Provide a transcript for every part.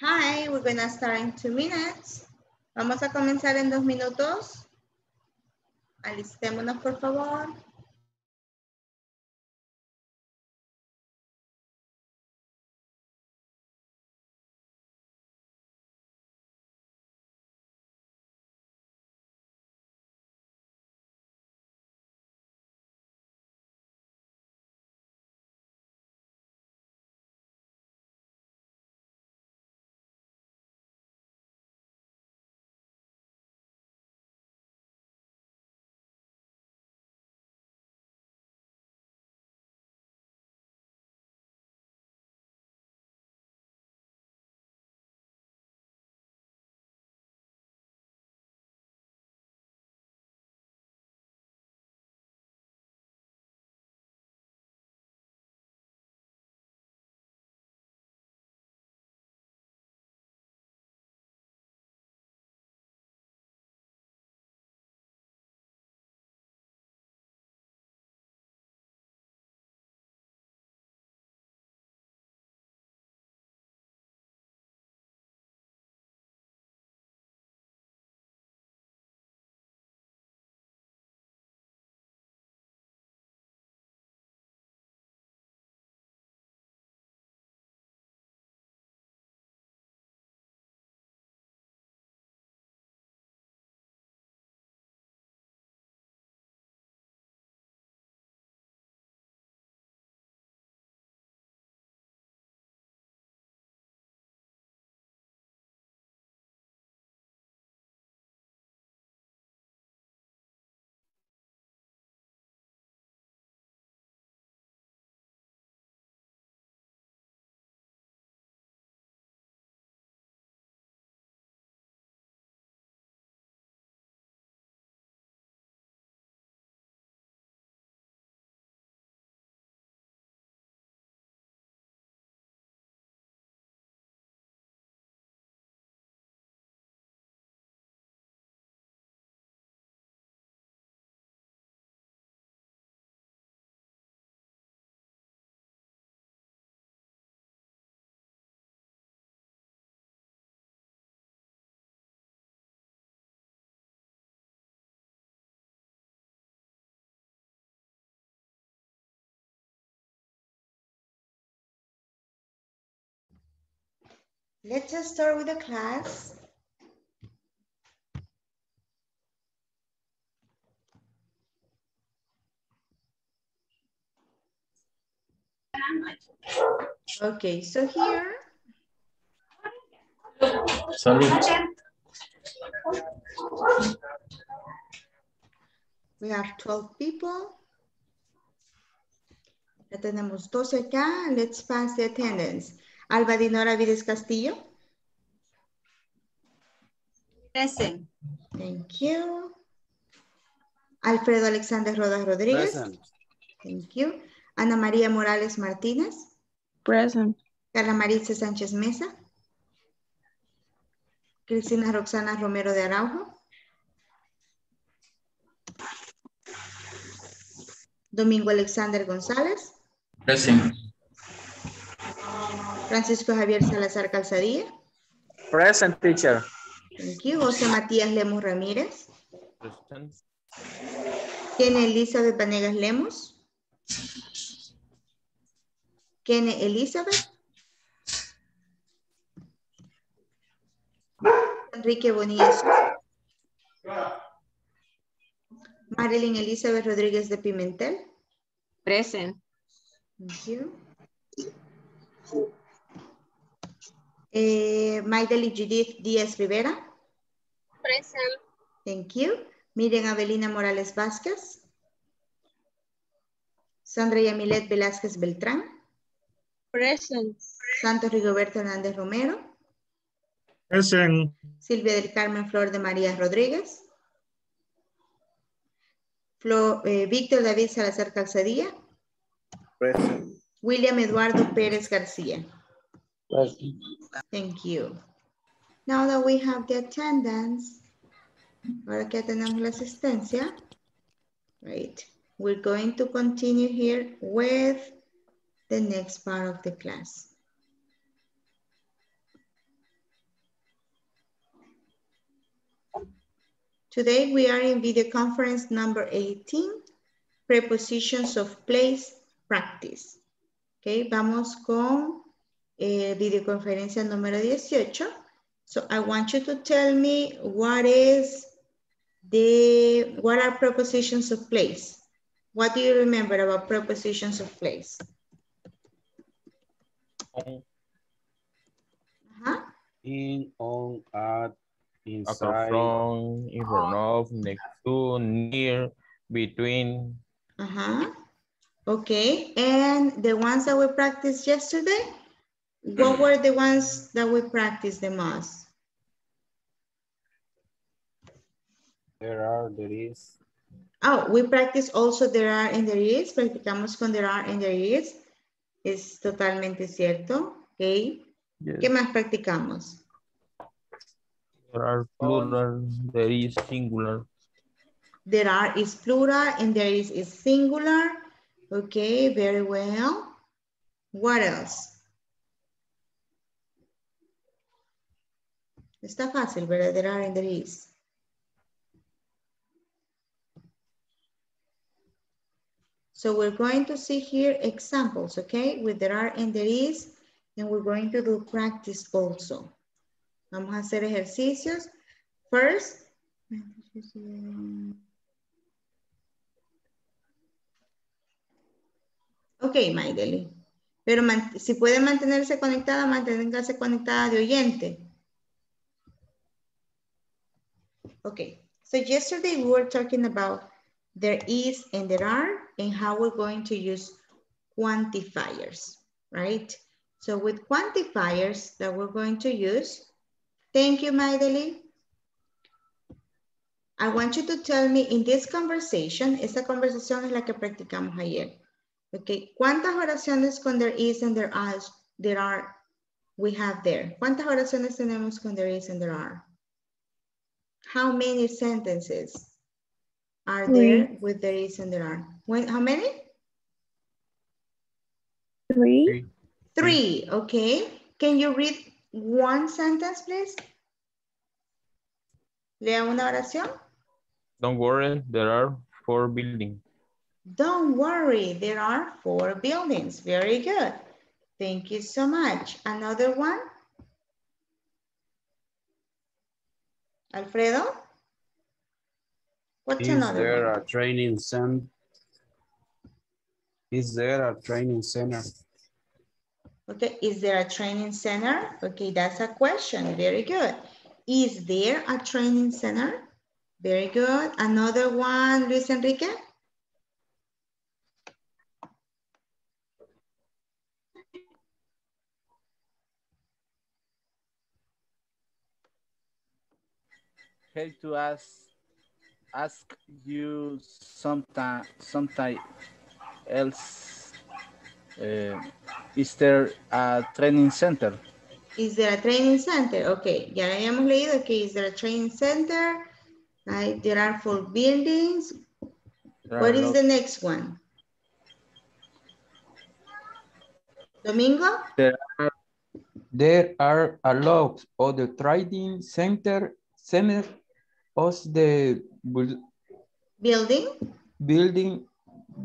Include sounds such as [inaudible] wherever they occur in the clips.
Hi, we're gonna start in two minutes. Vamos a comenzar en dos minutos. Alistémonos, por favor. Let's just start with the class. Okay, so here. Salud. We have 12 people. Ya tenemos 12 acá. Let's pass the attendance. Alba Dinora Vides Castillo. Present. Thank you. Alfredo Alexander Rodas Rodríguez. Present. Thank you. Ana María Morales Martínez. Present. Carla Maritza Sánchez Mesa. Cristina Roxana Romero de Araujo. Domingo Alexander González. Present. Francisco Javier Salazar Calzadilla. Present teacher. Thank you. José Matías Lemos Ramírez. Present. Elizabeth Vanegas Lemos. Kene Elizabeth. Enrique Bonilla. Marilyn Elizabeth Rodríguez de Pimentel. Present. Thank you. Eh, Maideli Judith Díaz Rivera. Present. Thank you. Miriam Avelina Morales Vázquez. Sandra Yamilet Velázquez Beltrán. Present. Santos Rigoberto Hernández Romero. Present. Silvia del Carmen Flor de María Rodríguez. Flo- eh, Víctor David Salazar Calzadilla. Present. William Eduardo Pérez García. Thank you. Now that we have the attendance, ahora que tenemos la asistencia, right, we're going to continue here with the next part of the class. Today we are in video conference number 18, prepositions of place practice. Okay, vamos con eh, videoconferencia número 18. So I want you to tell me what is the, what are prepositions of place? What do you remember about prepositions of place? On, Ajá. In, on, at, across inside, from, in front of, next to, near, between, Uh-huh. Okay, and the ones that we practiced yesterday, what were the ones that we practiced the most? there are, there is, Oh, we practice also there are and there is, practicamos con there are and there is. Es totalmente cierto, ok. yes. ¿Qué más practicamos? there are plural, there is singular, There are is plural and there is is singular. Okay, very well. What else? Está fácil, ¿verdad? There are and there is. So we're going to see here examples, okay? With there are and there is, and we're going to do practice also. Vamos a hacer ejercicios. First, Ok, Maideli. Pero si puede mantenerse conectada, manténgase conectada de oyente. Okay, so yesterday we were talking about there is and there are and how we're going to use quantifiers, right? So with quantifiers that we're going to use, thank you, Maideli. I want you to tell me in this conversation, esta conversación es la que practicamos ayer. Okay, ¿cuántas oraciones con there is and there are, there are we have there? ¿Cuántas oraciones tenemos con there is and there are? How many sentences are there with there is and there are? When, how many? Three. Three, okay. Can you read one sentence, please? Lea una oración. don't worry, there are four buildings. Don't worry, there are four buildings. Very good. Thank you so much. Another one? Alfredo? What's is another there one? a training center? Is there a training center? Okay, is there a training center? Okay, that's a question. Very good. Is there a training center? Very good. Another one, Luis Enrique? Hate to ask ask you sometime sometime else uh, is there a training center Is there a training center? Ok, ya habíamos leído que is there a training center? Right, there are four buildings. There What are is lot- the next one? Domingo? There are a lot of the trading center, center of the bu- Building? building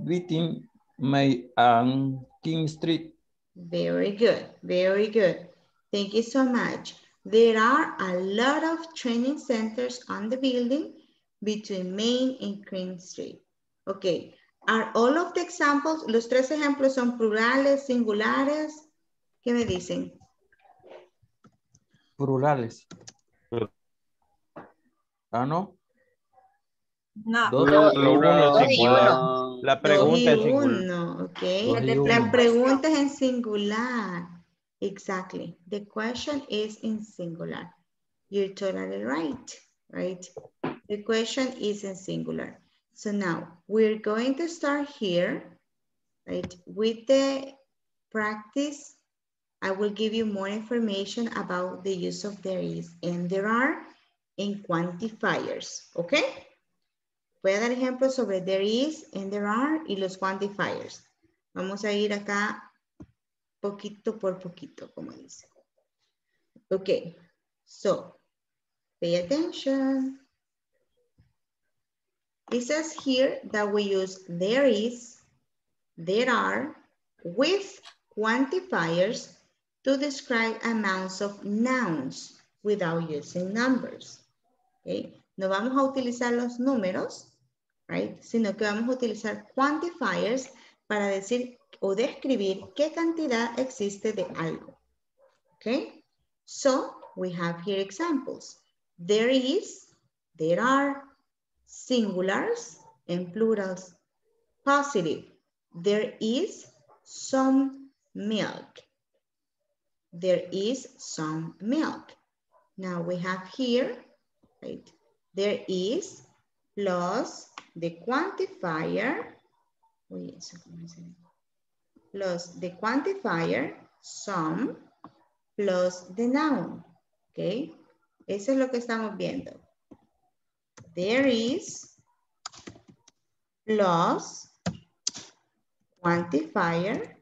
between my and King Street. Very good, very good. Thank you so much. There are a lot of training centers on the building between Main and Queen Street. Okay, are all of the examples, los tres ejemplos son plurales, singulares? ¿Qué me dicen? Plurales. Ah, no. No. Dos y uno Dos y singular. uno. La pregunta es singular. ok. Dos y La uno. pregunta es en singular. Exactly. The question is in singular. You're totally right, right? The question is in singular. So now we're going to start here, right? With the practice, I will give you more information about the use of there is and there are in quantifiers, okay? Voy a dar ejemplos sobre there is and there are y los quantifiers. Vamos a ir acá poquito por poquito, como dice. Okay, so pay attention. It says here that we use there is, there are, with quantifiers to describe amounts of nouns without using numbers. Okay? No vamos a utilizar los números, right? Sino que vamos a utilizar quantifiers para decir o describir qué cantidad existe de algo. Okay? So, we have here examples. There is, there are, singulars and plurals. Positive, there is some milk. There is some milk. Now we have here, There is plus the quantifier, uy, plus the quantifier, some, plus the noun, ¿ok? Eso es lo que estamos viendo. There is plus quantifier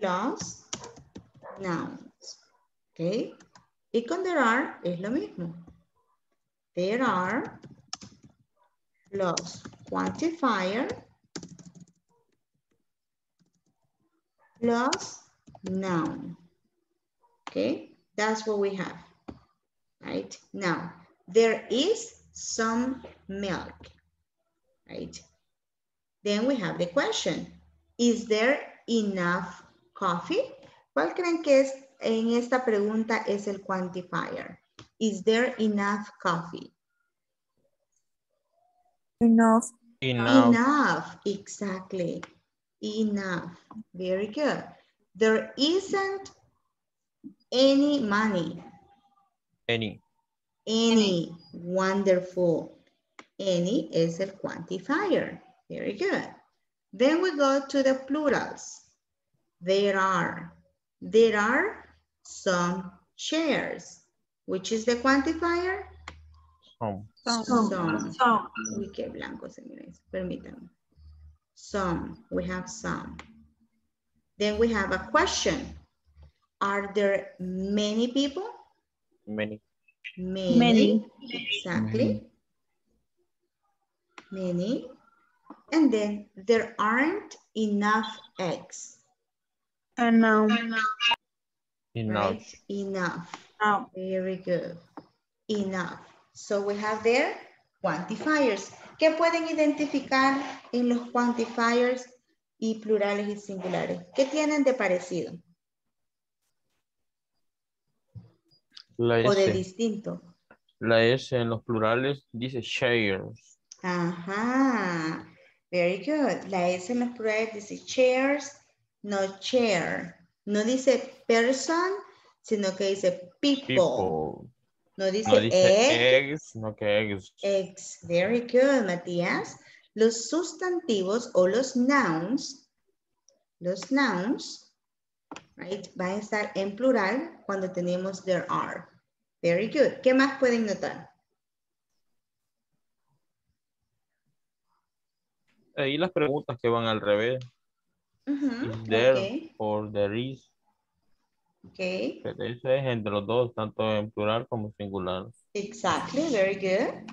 plus nouns, ¿ok? Y con there are es lo mismo. There are plus quantifier plus noun. Okay, that's what we have. Right now, there is some milk. Right. Then we have the question. Is there enough coffee? ¿Cuál creen que es en esta pregunta es el quantifier? Is there enough coffee? Enough. Enough. Enough, exactly. Enough, very good. There isn't any money. Any. Any, wonderful. Any is el quantifier, very good. Then we go to the plurals. There are, there are some chairs. Which is the quantifier? Some. Some. Some. Uy, qué blanco se mira eso. Permítanme. Some. We have some. Then we have a question. Are there many people? Many. Many. Many. Exactly. Many. And then there aren't enough eggs. And now. Enough. Right? Enough. Very good. Enough. So we have there quantifiers. ¿Qué pueden identificar en los quantifiers y plurales y singulares? ¿Qué tienen de parecido La o de S. distinto? La S en los plurales dice shares. Ajá. Very good. La S en los plurales dice chairs, no chair. No dice person, sino que dice people. People. No dice, No dice egg, eggs, no que eggs. Eggs, very good, Matías. Los sustantivos o los nouns, los nouns, right, van a estar en plural cuando tenemos there are. Very good. ¿Qué más pueden notar? Ahí las preguntas que van al revés. Is there ok, or there is. ok. Pero eso es entre los dos, tanto en plural como singular. Exactly, very good.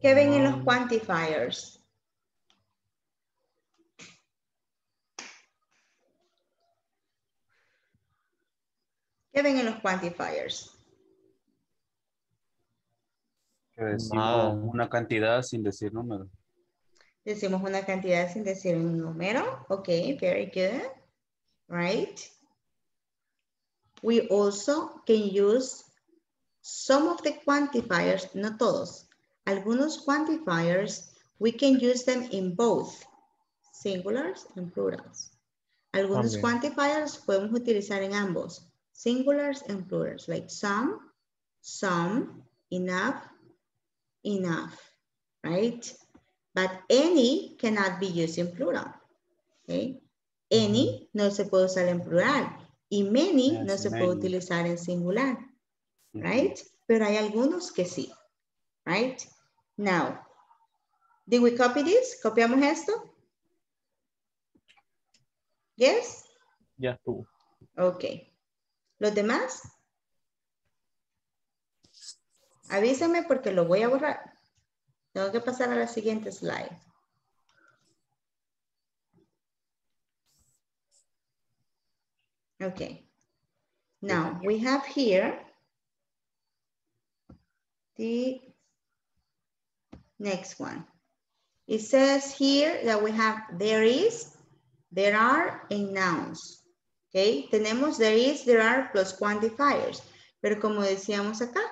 ¿Qué ven en los quantifiers? ¿Qué ven en los quantifiers? Que decimos Nada. una cantidad sin decir número. Decimos una cantidad sin decir un número. Ok, very good. Right. We also can use some of the quantifiers, no todos. Algunos quantifiers, we can use them in both singulars and plurals. Algunos También. quantifiers podemos utilizar en ambos, singulars and plurals, like some, some, enough, enough, right? But any cannot be used in plural. Okay? Any no se puede usar en plural y many no se puede utilizar en singular, right? Pero hay algunos que sí, right? Now, did we copy this? ¿Copiamos esto? Yes? Ya estuvo. Ok. ¿Los demás? Avísame porque lo voy a borrar. Tengo que pasar a la siguiente slide. Okay. Now we have here the next one. It says here that we have there is, there are, and nouns. Okay, tenemos there is, there are, plus quantifiers. Pero como decíamos acá,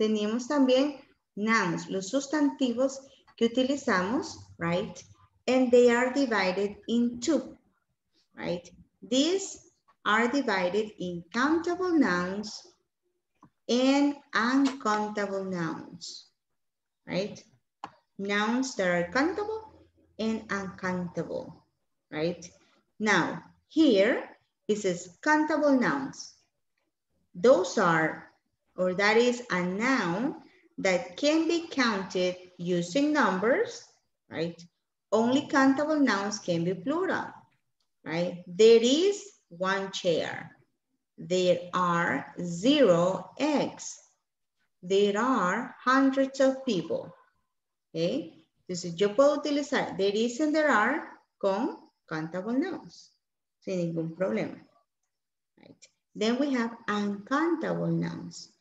tenemos también nouns, los sustantivos que utilizamos, right? And they are divided in two, right? These are divided in countable nouns and uncountable nouns, right? Nouns that are countable and uncountable, right? Now, here it says countable nouns. Those are, or that is a noun that can be counted using numbers, right? Only countable nouns can be plural, right? There is one chair. There are zero eggs. There are hundreds of people. ¿Okay? Entonces yo puedo utilizar there is and there are con countable nouns sin ningún problema. Right. Then we have uncountable nouns.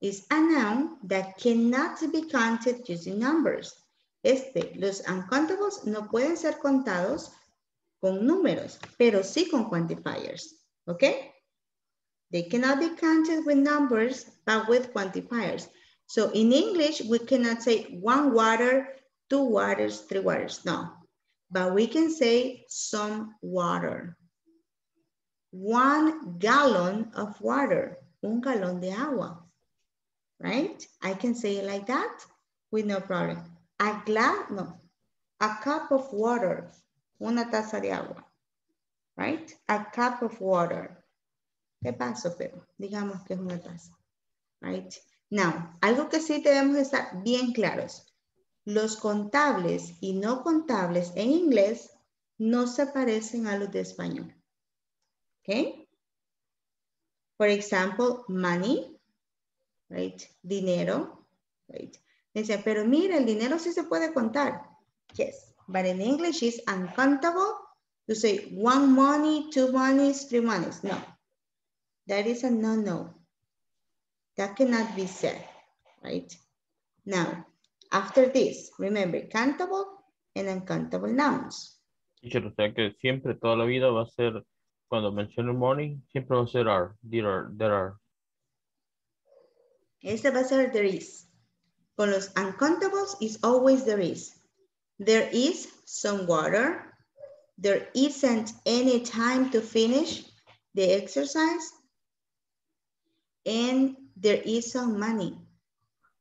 It's a noun that cannot be counted using numbers. Este, los uncountables no pueden ser contados con números, pero sí con quantifiers. ¿Ok? They cannot be counted with numbers, but with quantifiers. So in English, we cannot say one water, two waters, three waters. No, but we can say some water. One gallon of water, un galón de agua, right? I can say it like that with no problem. A glass, no, a cup of water, una taza de agua, right? A cup of water. ¿Qué pasó, pero? Digamos que es una taza, right? Now, algo que sí debemos estar bien claros. Los contables y no contables en inglés no se parecen a los de español. ¿Ok? For example, money, right? Dinero, right? Dice, pero mira, el dinero sí se puede contar. Yes, but in English it's uncountable. You say one money, two monies, three monies. No, that is a no-no. That cannot be said, right? Now, after this, remember, countable and uncountable nouns. O sea que siempre, toda la vida va a ser, cuando menciono money, siempre va a ser there are. Este va a ser there is. Con los uncountables is always there is. There is some water. There isn't any time to finish the exercise. And there is some money.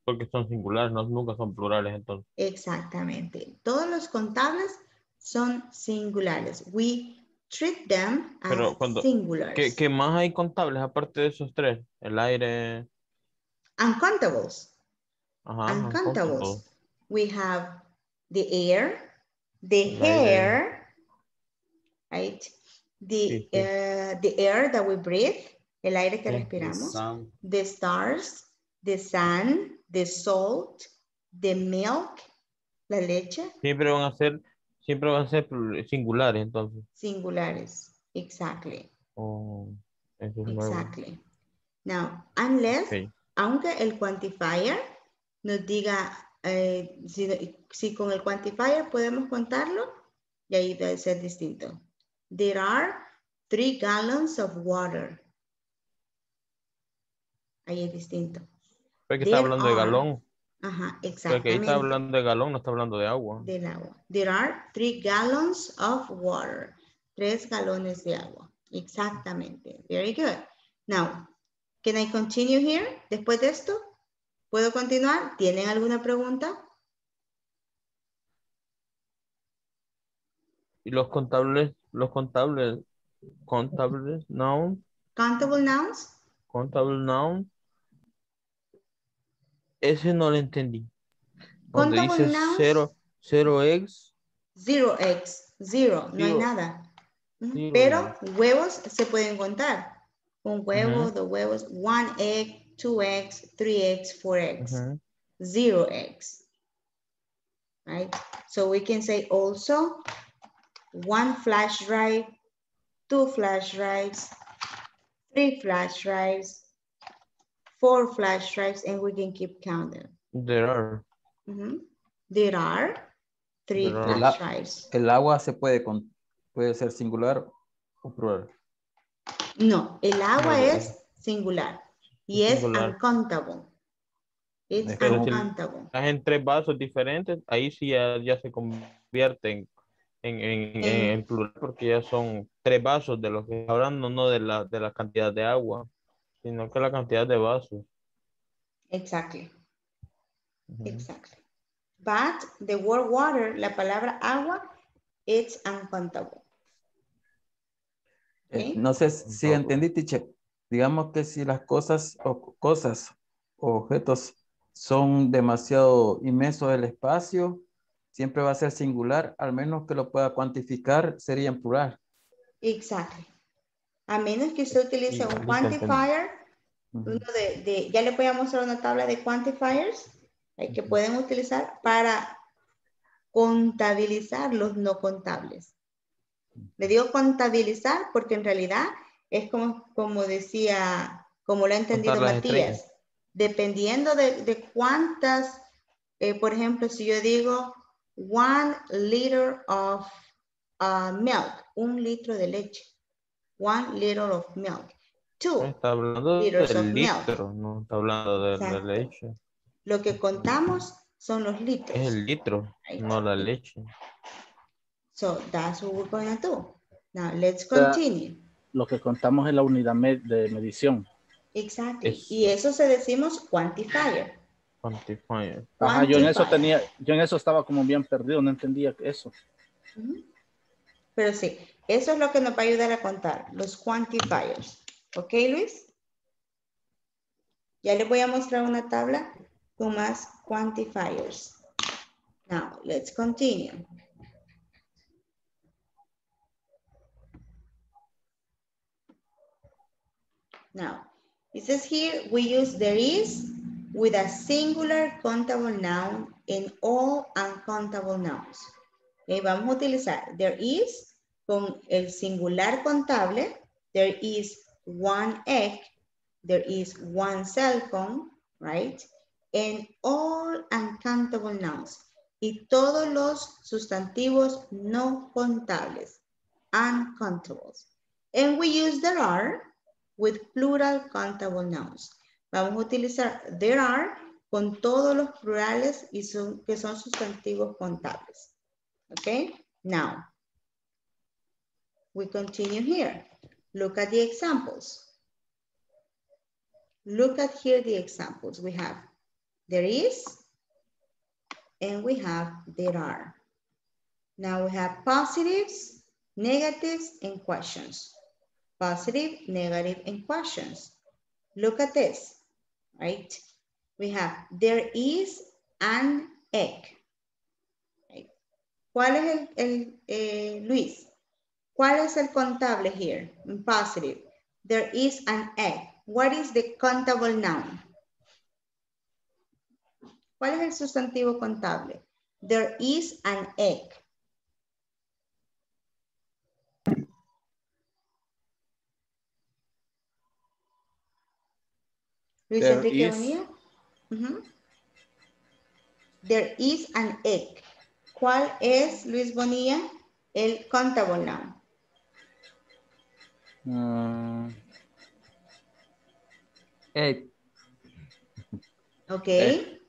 Porque son singulares, no, nunca son plurales entonces. Exactamente. Todos los contables son singulares. We treat them as Pero cuando- singulars. ¿Qué, qué más hay contables aparte de esos tres? El aire, Uncountables. ajá, Uncountables. We have the air, the aire. hair, right? The, uh, the air that we breathe, el aire que respiramos. Sun, The stars, the sun, the salt, the milk, la leche, Siempre van a ser, siempre van a ser singulares entonces. singulares. Exactly, Oh, eso es nuevo. exactly. Now, unless, Ok. Aunque el quantifier nos diga eh, si, si con el quantifier podemos contarlo, y ahí debe ser distinto. There are three gallons of water. Ahí es distinto. Pero que está hablando de are. galón. Ajá, Pero que ahí exactamente. está hablando de galón, no está hablando de agua. del agua. There are three gallons of water. Tres galones de agua. Exactamente. Very good. Now, can I continue here? Después de esto, ¿puedo continuar? ¿Tienen alguna pregunta? Y los contables, los contables, contables, noun, Countable nouns? contable noun. Ese no lo entendí. Contable dice nouns. cero, cero eggs, Zero eggs. Zero. No hay nada. Zero Pero huevos se pueden contar. Un huevo, Ujú. dos huevos, one egg, two eggs, three eggs, four eggs. Ujú. zero eggs. Right? So we can say also one flash drive, two flash drives, three flash drives, four flash drives, and we can keep counting. There are. There are three There are- flash drives. El agua se puede, con, puede ser singular o plural. No, el agua No, es singular y es Singular. uncountable. It's si- uncountable. Estás en tres vasos diferentes, ahí sí ya, ya se convierte en, en, en- En- plural porque ya son tres vasos de los que hablando, no de la, de la cantidad de agua, sino que la cantidad de vasos. Exactly, Ujú. exactly. But the word water, la palabra agua, it's uncountable. Eh. No sé si entendí, teacher. Digamos que si las cosas o cosas o objetos son demasiado inmensos del espacio, siempre va a ser singular, al menos que lo pueda cuantificar, sería en plural. Exactly. A menos que usted utilice Sí, un quantifier, uno de, de- ya le voy a mostrar una tabla de quantifiers eh, que pueden utilizar para contabilizar los no contables. Le digo contabilizar porque en realidad es como, como decía, como lo ha entendido Matías, estrellas. dependiendo de, de cuántas, eh, por ejemplo, si yo digo one liter of uh, milk, un litro de leche, one liter of milk, two, Está hablando Liters of del milk. litro, no está hablando de la leche. lo que contamos son los litros. Es el litro, no la leche. So that's what we're going to do. Now let's continue. Lo que contamos es la unidad de medición. Exactly. es- Y eso se decimos quantifier. Quantifier. Ajá, yo en eso tenía, yo en eso estaba como bien perdido, no entendía eso. Pero sí, eso es lo que nos va a ayudar a contar, los quantifiers. ¿Ok, Luis? Ya les voy a mostrar una tabla con más quantifiers. Now, let's continue. Now, it says here, we use there is with a singular countable noun in all uncountable nouns. Ok, vamos a utilizar there is con el singular contable. There is one egg. There is one cell phone, right? And all uncountable nouns. Y todos los sustantivos no contables, uncountables. And we use there are with plural countable nouns. Vamos a utilizar there are con todos los plurales y son, que son sustantivos contables. Okay, now we continue here. Look at the examples. Look at here the examples. We have there is and we have there are. Now we have positives, negatives, and questions. Positive, negative, and questions. Look at this, right? We have there is an egg. Right? ¿Cuál es el, el eh, Luis? ¿Cuál es el contable here? In positive. There is an egg. What is the countable noun? ¿Cuál es el sustantivo contable? There is an egg. Luis There Enrique is- Bonilla. Ujú. There is an egg. ¿Cuál es, Luis Bonilla, el countable noun? Mm, Egg, ¿Ok? Egg.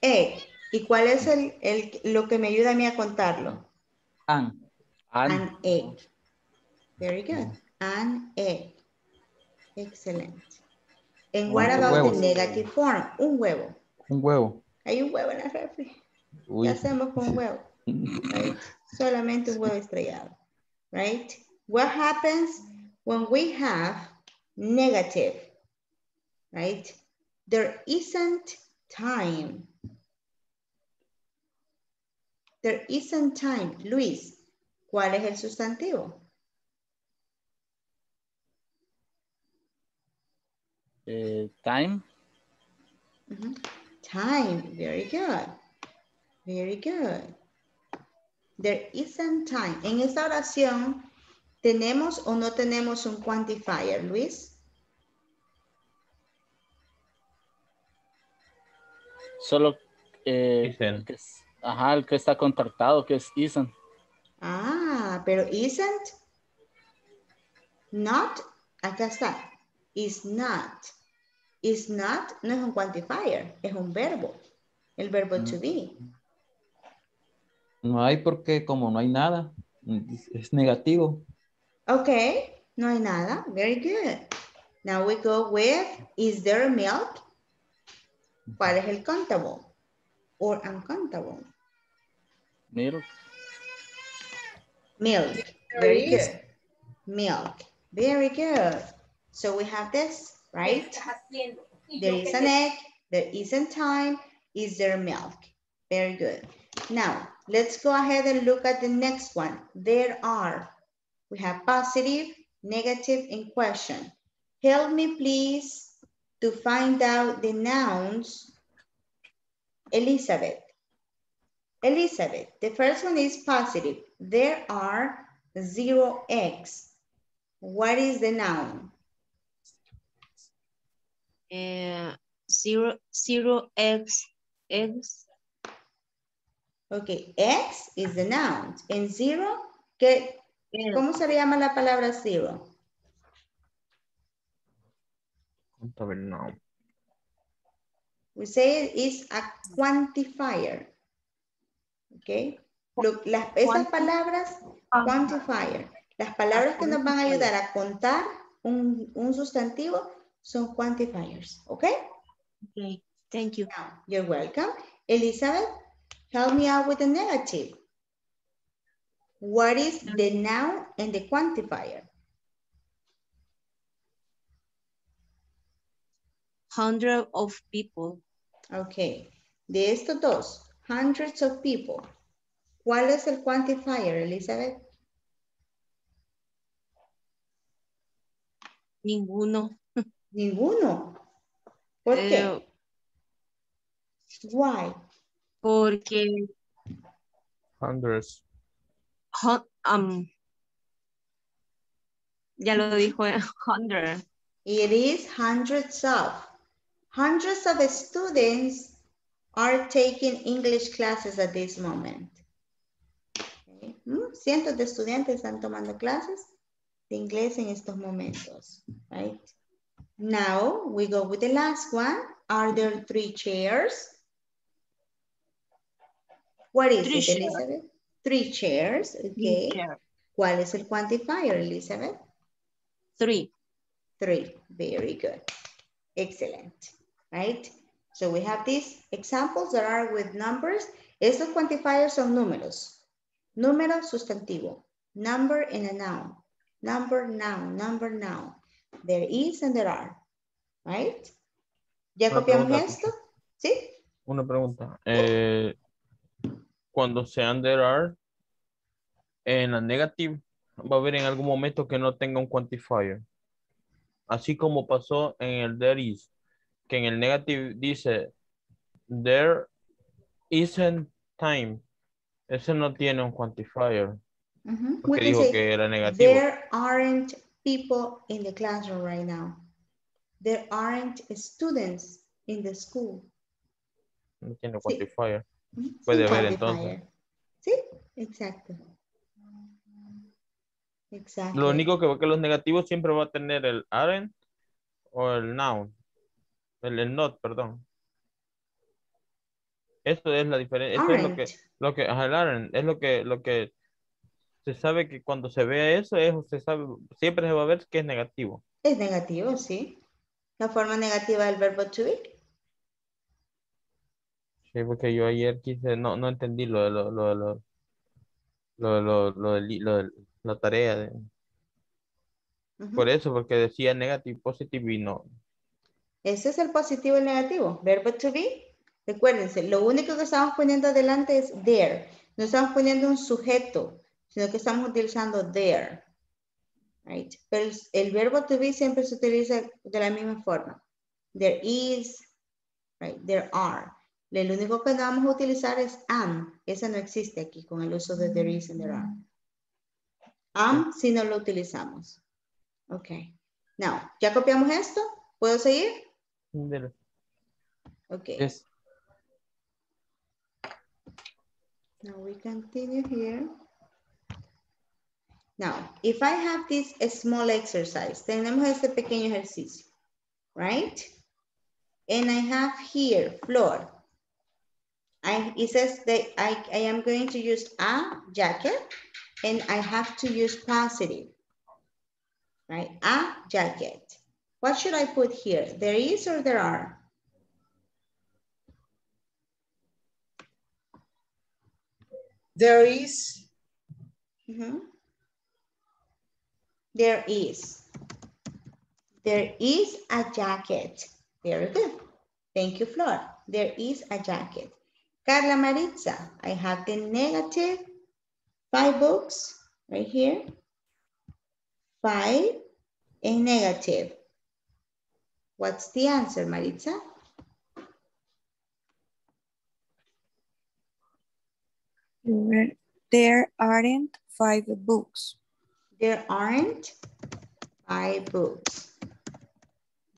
Egg. ¿Y cuál es el, el- lo que me ayuda a mí a contarlo? an, An egg. Very good. An egg. Excelente. And what ¿Cuántos about the huevos? negative form? Un huevo. un huevo. Hay un huevo en la refri. Uy, ¿Qué hacemos con un huevo? Right? [laughs] Solamente un huevo estrellado. Right? What happens when we have negative? Right? There isn't time. There isn't time. Luis, ¿cuál es el sustantivo? Eh, time, Ujú. time. Very good. Very good. There isn't time. En esta oración, ¿tenemos o no tenemos un quantifier, Luis? Solo eh, el que es- ajá, el que está contratado, que es isn't. Ah, pero isn't. Not, acá está. Is not. Is not no es un quantifier, es un verbo. El verbo to be. No hay porque como no hay nada, es- es negativo. Okay, no hay nada. Very good. Now we go with, is there milk? ¿Cuál es el countable? Or uncountable? Milk. Milk. Very good. Milk. Very good. So we have this, right? There is an egg, there isn't time, is there milk? Very good. Now, let's go ahead and look at the next one. There are. We have positive, negative, and question. Help me please to find out the nouns. Elizabeth. Elizabeth, the first one is positive. There are zero eggs. What is the noun? Eh, zero, zero eggs, eggs, Okay, X is the noun. En zero, ¿qué, eh, ¿cómo se le llama la palabra zero? Contable noun. We say it is a quantifier. Okay. Lo- las, esas palabras, quantifier, las palabras que nos van a ayudar a contar un, un sustantivo son quantifiers. Okay. okay, thank you. Now, you're welcome. Elizabeth, help me out with the negative. What is the noun and the quantifier? Hundred of people, Ok. De estos dos, hundreds of people. ¿Cuál es el quantifier, Elizabeth? ninguno. Ninguno. ¿Por qué? Eh, Why? porque Hundreds. hun- um, ya lo dijo, eh, hundred. It is hundreds of. Hundreds of students are taking English classes at this moment. Okay. Mm, Cientos de estudiantes están tomando clases de inglés en estos momentos, right? Now we go with the last one. Are there three chairs? What is Three it, chairs. Elizabeth? Three chairs, okay. Yeah, ¿Cuál es el quantifier, Elizabeth? Three. Three, very good. Excellent, right? So we have these examples that are with numbers. Estos quantifiers son números. Número sustantivo. Number and a noun. Number, noun, number, noun. There is and there are, right? ¿Ya Una copiamos pregunta, esto? ¿Sí? Una pregunta. Eh, cuando sean there are, en la negative, va a haber en algún momento que no tenga un quantifier. Así como pasó en el there is, que en el negative dice there isn't time. Ese no tiene un quantifier. Porque can dijo say, que era negativo. There aren't people in the classroom right now. There aren't students in the school. No tiene Sí. quantifier. Ujú, Puede haber, quantifier. Sí, exacto. Exacto. Lo único que, que los negativos siempre va a tener el aren't o el noun. El, el not, perdón. Eso es la diferencia. Eso es lo que, lo que, ajá, el aren't, es lo que, lo que se sabe que cuando se vea eso, es, se sabe, siempre se va a ver que es negativo. Es negativo, sí. La forma negativa del verbo to be. Sí, porque yo ayer quise, no, no entendí lo de lo, lo, lo, lo, lo, la tarea. de- por eso, porque decía negative, positive y no. Ese es el positivo y el negativo. Verbo to be. Recuérdense, lo único que estamos poniendo adelante es there. No estamos poniendo un sujeto, sino que estamos utilizando there. Right? Pero el, verbo to be siempre se utiliza de la misma forma. There is, right? There are. El único que no vamos a utilizar es am. Ese no existe aquí con el uso de there is and there are. Am si no lo utilizamos. Ok. Now, ¿ya copiamos esto? ¿Puedo seguir? Ok. Yes. Now we continue here. Now, if I have this small exercise, tenemos este pequeño ejercicio, right? And I have here floor. I, it says that I, I am going to use a jacket and I have to use positive, right? A jacket. What should I put here? There is or there are? There is, Mhm. There is. There is a jacket. Very good. Thank you, Flor. There is a jacket. Carla Maritza, I have the negative five books right here. Five and negative. What's the answer, Maritza? There aren't five books. There aren't five books.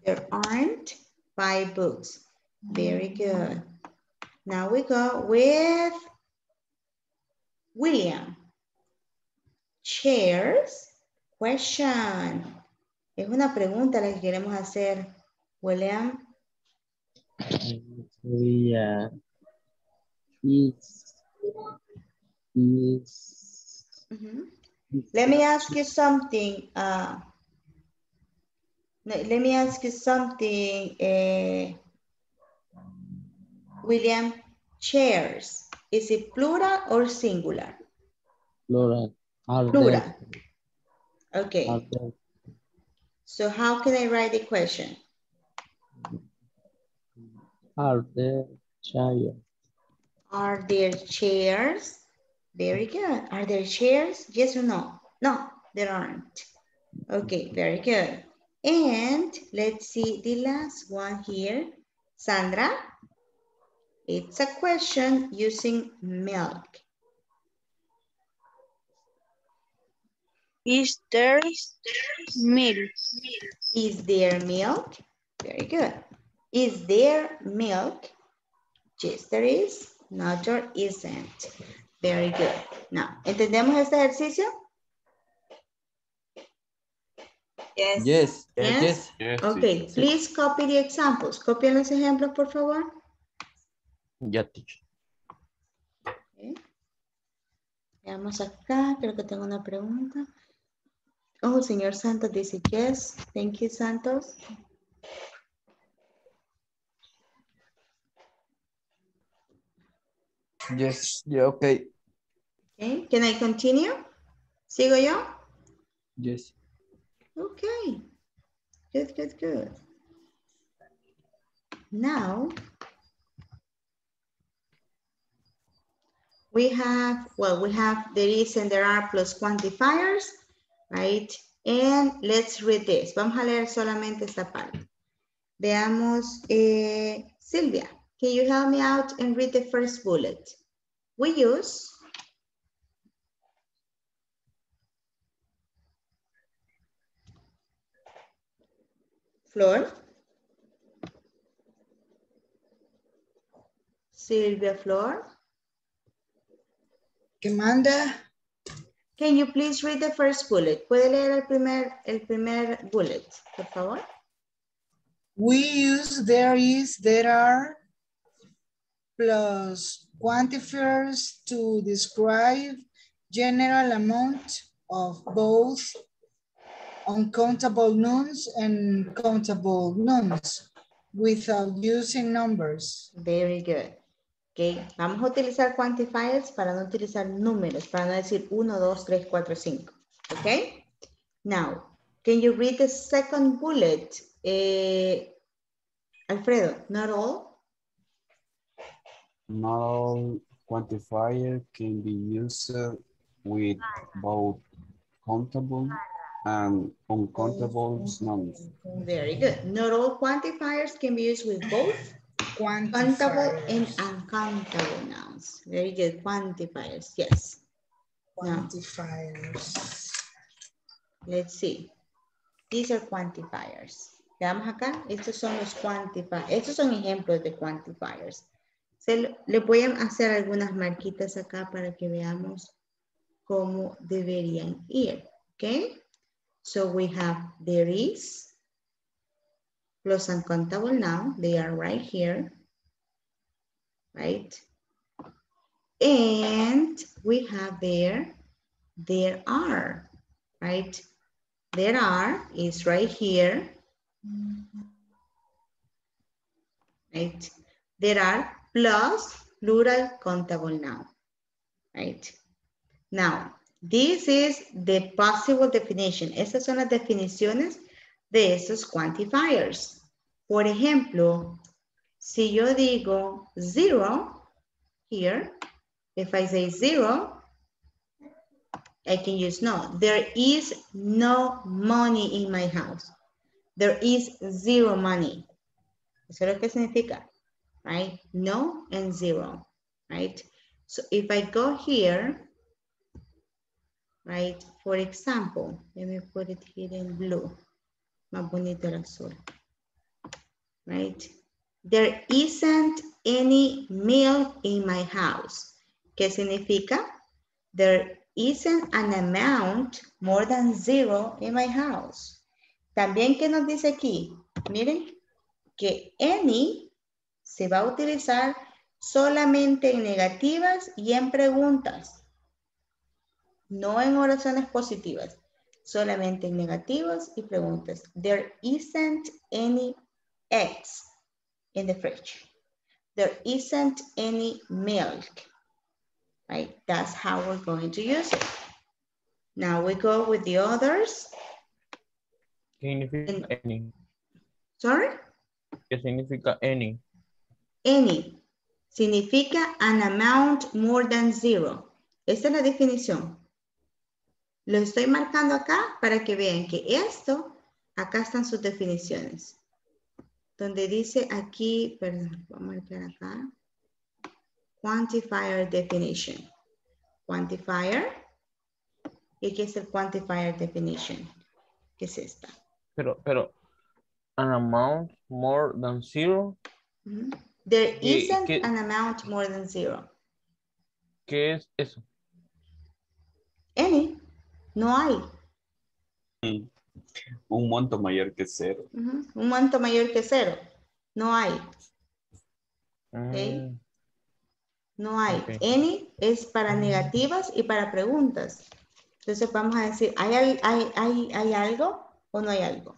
There aren't five books. Very good. Now we go with William. Chairs. Question. Es una pregunta la que queremos hacer. William. Sería is is Mhm. Let me ask you something. Uh, let me ask you something, uh, William. Chairs, is it plural or singular? plural. Are Plural. there, Okay, so how can I write the question? are there chairs? Are there chairs? Very good. Are there chairs? Yes or no? No, there aren't. Okay, very good. And let's see the last one here. Sandra, it's a question using milk. Is there milk? Is there milk? Very good. Is there milk? Yes, there is. Not or isn't. Very good. Now, ¿entendemos este ejercicio? Yes. Yes. Yes. Yes. Yes, sí. Okay, please copy the examples. Copien los ejemplos, por favor. Ya, teacher. Ok. Veamos acá, creo que tengo una pregunta. Oh, señor Santos dice yes. Thank you, Santos. Yes. Yeah, okay. Okay, can I continue? ¿Sigo yo? Yes. Okay. Good, good, good. Now, we have, well, we have there is and there are plus quantifiers, right? And let's read this. Vamos a leer solamente esta parte. Veamos, eh, Silvia, can you help me out and read the first bullet? We use Flor. Silvia Flor. que manda, Can you please read the first bullet? ¿Puede leer el primer, el primer bullet, por favor? we use there is, there are, plus quantifiers to describe general amount of both uncountable nouns and countable nouns without using numbers. Very good. Okay, vamos a utilizar quantifiers para no utilizar números, para no decir 1, 2, 3, 4, 5. Okay? Now, can you read the second bullet? Eh, Alfredo, not all? Not all quantifier can be used with both countable and uncountable nouns. Very good. Not all quantifiers can be used with both Countable and uncountable nouns. Very good. Quantifiers. Yes. Now, Quantifiers. let's see. These are quantifiers. Veamos acá. Estos son los quantifiers. Estos son ejemplos de quantifiers. Se lo- le voy a hacer algunas marquitas acá para que veamos cómo deberían ir. ¿Ok? So we have there is plus uncountable now. They are right here. Right? And we have there, there are, right? There are is right here. Right? There are plus plural countable now. Right? Now, this is the possible definition. Estas son las definiciones de estos quantifiers. Por ejemplo, si yo digo zero here, if I say zero, I can use no. There is no money in my house. There is zero money. Eso es lo que significa, right? No and zero, right? So if I go here, right? For example, let me put it here in blue. Más bonito el azul. Right? There isn't any milk in my house. ¿Qué significa? There isn't an amount more than zero in my house. También, ¿qué nos dice aquí? Miren, que any se va a utilizar solamente en negativas y en preguntas. No en oraciones positivas, solamente en negativas y preguntas. There isn't any eggs in the fridge. There isn't any milk. Right? That's how we're going to use it. Now we go with the others. ¿Qué significa any? Sorry? ¿Qué significa any? Any significa an amount more than zero. Esta es la definición. Lo estoy marcando acá para que vean que esto, acá están sus definiciones. Donde dice aquí, perdón, voy a marcar acá. Quantifier definition. Quantifier. Y aquí es el quantifier definition. ¿Qué es esta? Pero, pero, an amount more than zero. There ¿Y isn't qué- an amount more than zero. ¿Qué es eso? Any. No hay. Un monto mayor que cero. Un monto mayor que cero. No hay. Mm, No hay. Any es para negativas y para preguntas. Entonces vamos a decir, ¿hay, hay, hay, hay algo o no hay algo?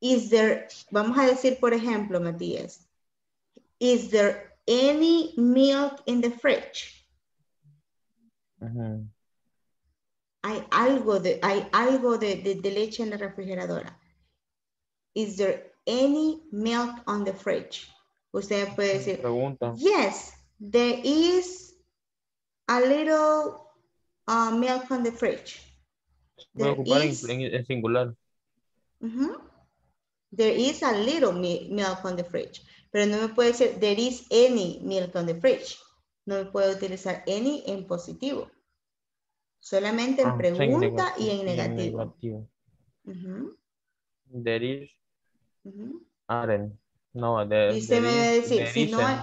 Is there, vamos a decir, por ejemplo, Matías, is there any milk in the fridge? Hay algo de, hay algo de, de- de leche en la refrigeradora. Is there any milk on the fridge? Usted puede decir, Pregunta. Yes, there is a little uh, milk on the fridge. Puede There ocupar is- en- en singular. Ujú. There is a little mi- milk on the fridge. Pero no me puede decir there is any milk on the fridge. No me puede utilizar any en positivo. Solamente en Ah, pregunta y en negativo. There is ujú. aren't. No, there, Y usted me there va a decir, there si no, hay,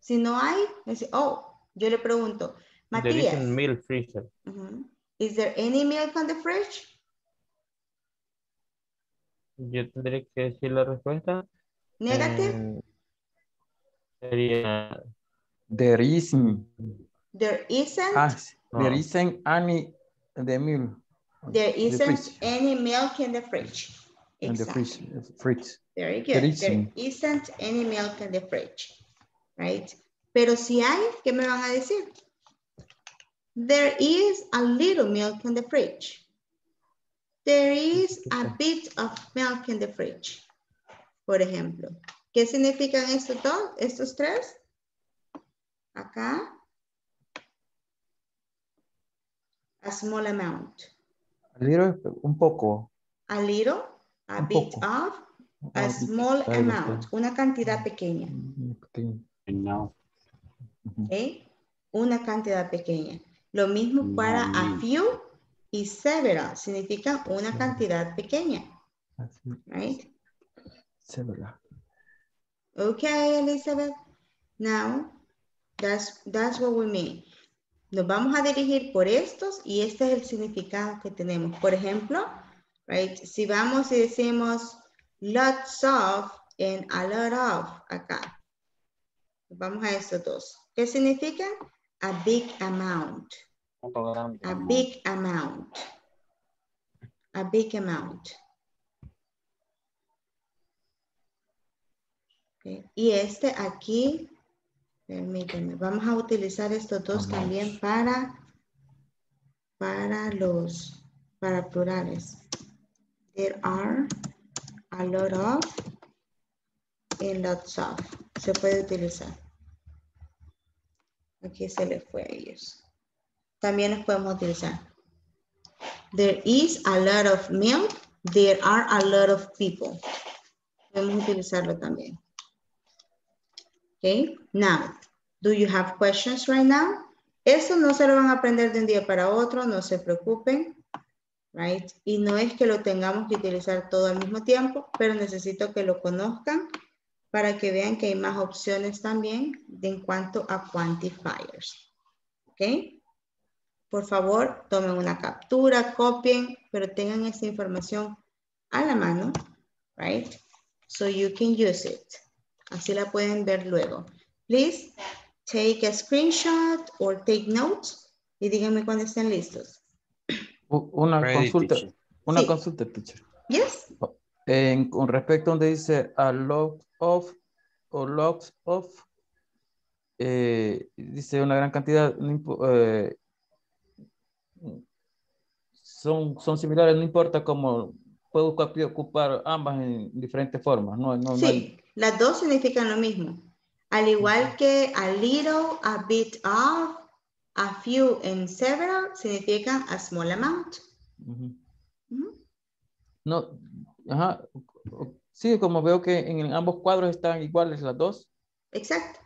si no hay, dice, oh, yo le pregunto, there Matías, isn't milk freezer. ujú, is there any milk on the fridge? Yo tendré que decir la respuesta. Negative? sería There isn't, There isn't, ah, there No. isn't any the milk there the isn't fridge. any milk in the fridge. in the fridge. fridge. Very good. There isn't. isn't any milk in the fridge, right? Pero si hay, ¿qué me van a decir? There is a little milk in the fridge. There is a bit of milk in the fridge. Por ejemplo, ¿qué significan estos dos, estos tres? Acá. A small amount. A little, un poco, A little, a Un bit poco. of, A Ah, small amount, una cantidad pequeña. Mm. No. Ujú. ¿ok? Una cantidad pequeña. Lo mismo para a Mm. few y several, significa una cantidad pequeña, right? several. Okay, Elizabeth. Now, that's, that's what we mean. Nos vamos a dirigir por estos y este es el significado que tenemos. Por ejemplo, right, si vamos y decimos lots of and a lot of acá. Vamos a estos dos. ¿Qué significan? A big amount. A big amount. A big amount. Y este aquí, permítanme, vamos a utilizar estos dos también para, para los, para plurales. There are a lot of and lots of. Se puede utilizar. Aquí se le fue a ellos. También los podemos utilizar. There is a lot of milk. There are a lot of people. Podemos utilizarlo también. Okay, now, do you have questions right now? Eso no se lo van a aprender de un día para otro, no se preocupen, right? Y no es que lo tengamos que utilizar todo al mismo tiempo, pero necesito que lo conozcan para que vean que hay más opciones también de en cuanto a quantifiers. ¿Ok? Por favor, tomen una captura, copien, pero tengan esta información a la mano, right? So you can use it. Así la pueden ver luego. Please take a screenshot or take notes y díganme cuando estén listos. Una Ready, consulta, teacher. una Sí. consulta, teacher. Yes? En- con respecto a donde dice a lot of o lots of, eh, dice una gran cantidad, eh, son, son similares, no importa cómo puedo ocup- ocupar ambas en diferentes formas. No, no, no hay- Sí, las dos significan lo mismo. Al igual que a little, a bit of, a few and several significan a small amount. No, ajá. Sí, como veo que en ambos cuadros están iguales las dos. Exacto.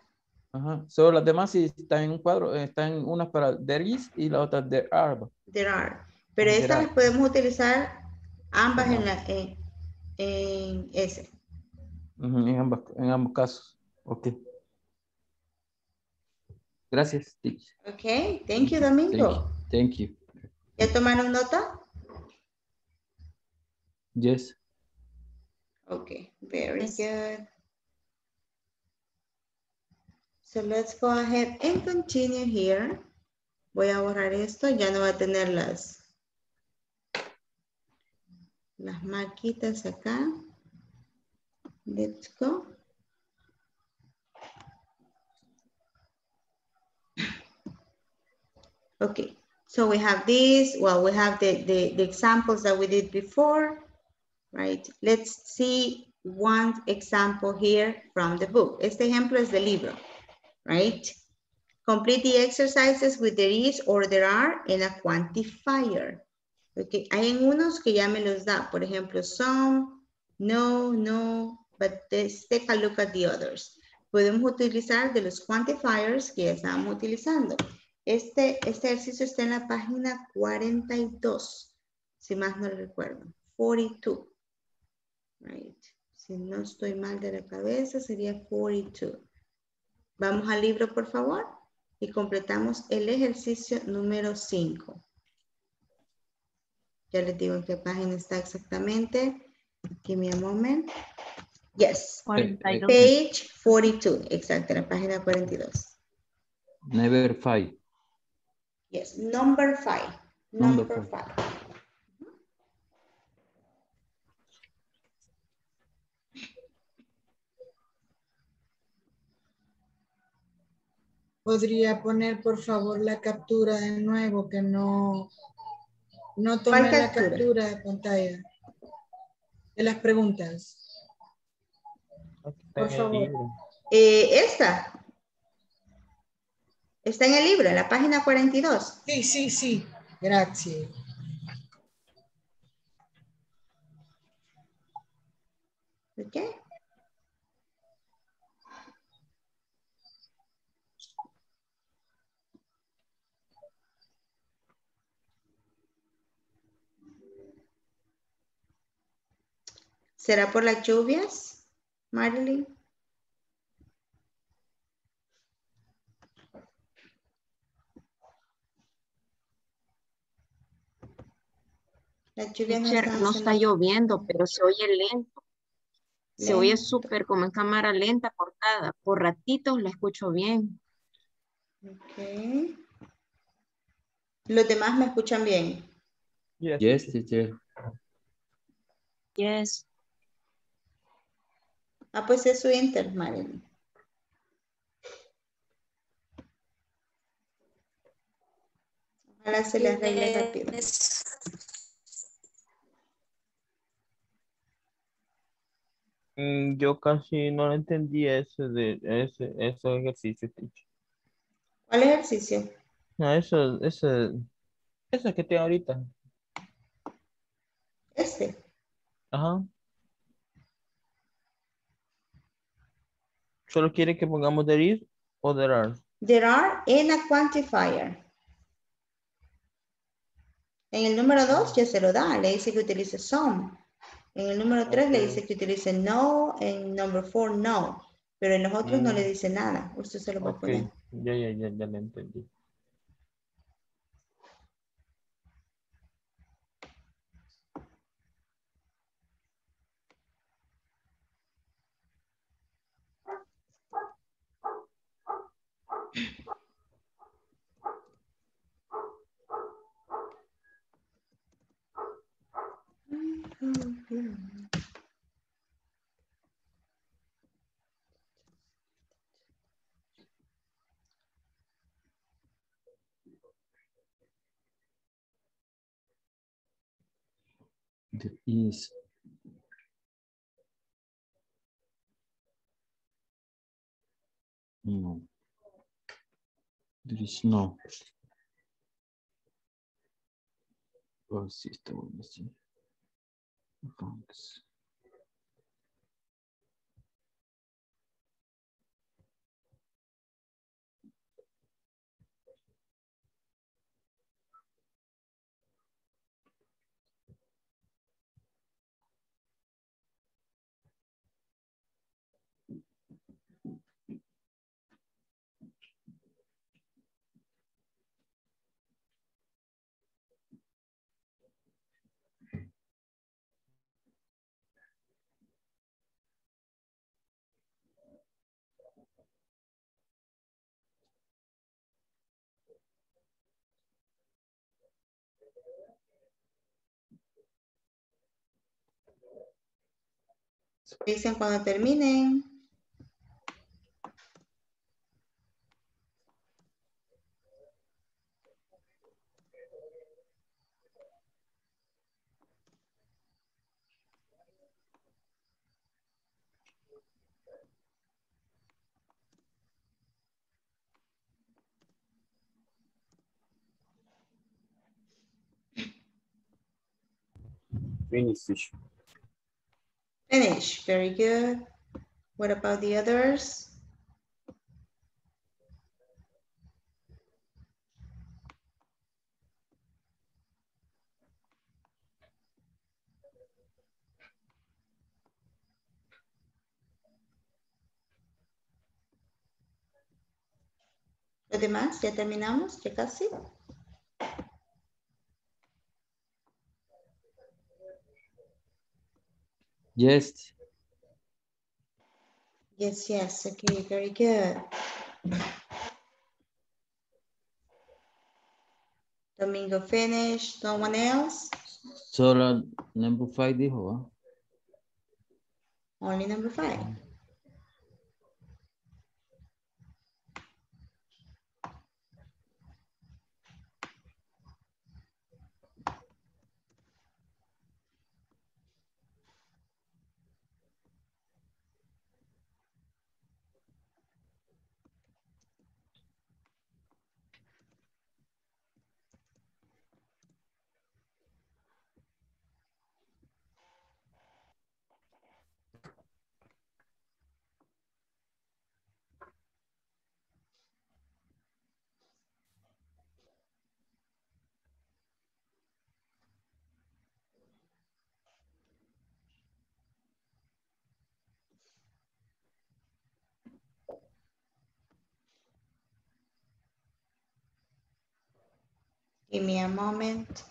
Ajá. Solo las demás sí están en un cuadro, están una para there is y la otra there are. There are. Pero There estas are. las podemos utilizar ambas en, la, en, en ese. En, ambas, en ambos casos. Ok. Gracias, teacher. Ok, thank you, Thank Domingo. you. Thank you. ¿Ya tomaron nota? Yes. Okay, very Yes. good. So let's go ahead and continue here. Voy a borrar esto, ya no va a tener las, las marquitas acá. Let's go. Okay, so we have this, well, we have the, the, the examples that we did before, right? Let's see one example here from the book. Este ejemplo es del libro, right? Complete the exercises with there is or there are in a quantifier. Okay, hay en unos que ya me los da, por ejemplo, some, no, no, but let's take a look at the others. Podemos utilizar de los quantifiers que ya estábamos utilizando. Este, este ejercicio está en la página 42, si más no recuerdo, 42. Right. Si no estoy mal de la cabeza, sería 42. Vamos al libro, por favor, y completamos el ejercicio número 5. Ya les digo en qué página está exactamente. Give me a moment. Yes. 42. Page 42, exacto, la página 42. Never five. Yes, number five. Number Number, five. five. Podría poner, por favor, la captura de nuevo, que no, no ¿Cuál tomé la captura? captura de pantalla de las preguntas. Por favor. Eh, esta. Está en el libro, en la página 42. Sí, sí, sí. Gracias. Okay. ¿Será por las lluvias, Marilyn? Las lluvias no está lloviendo, pero se oye lento. Se oye súper como en cámara lenta cortada. Por ratitos la escucho bien. Ok. Los demás me escuchan bien. Yes. Yes, teacher. Yes. Ah, pues es su inter, Marilyn. Ojalá se les arregle rápido. Yo casi no entendí ese de ese, esos ejercicios, teacher. ¿Cuál ejercicio? No, eso, ese, ese que tengo ahorita. Este. Ajá. Solo quiere que pongamos there is o there are. There are in a quantifier. En el número 2 ya se lo da, le dice que utilice some. En el número 3 le Ok. dice que utilice no, en número 4 no. Pero en los otros no Mm. le dice nada. Usted se lo va a Ok, poner. ya, ya, ya, ya lo entendí. There is. No. No. Oh, sí, está bueno, Dicen cuando terminen. Finish. Finish. Very good. What about the others? Los demás, ya terminamos, ya casi. Yes. Yes, yes, okay, very good. Domingo finished, no one else? Solo number five dijo. Only number five. Give me a moment.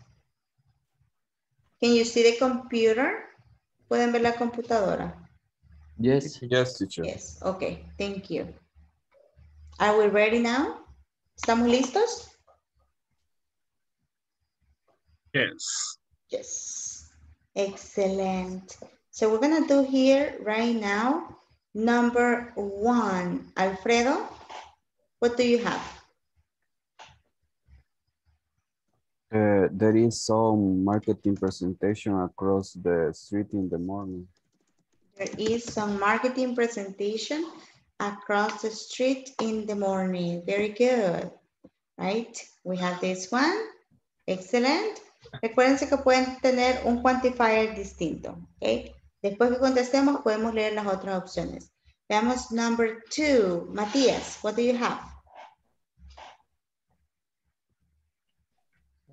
Can you see the computer? ¿Pueden ver la computadora? Yes. Yes, teacher. Yes, okay, thank you. Are we ready now? ¿Estamos listos? Yes. Yes. Excellent. So we're gonna do here right now, number one. Alfredo, what do you have? Uh, there is some marketing presentation across the street in the morning. There is some marketing presentation across the street in the morning. Very good. Right? We have this one. Excellent. Recuérdense que pueden tener un quantifier distinto. ¿ok? Después que contestemos, podemos leer las otras opciones. Veamos number two. Matías, what do you have?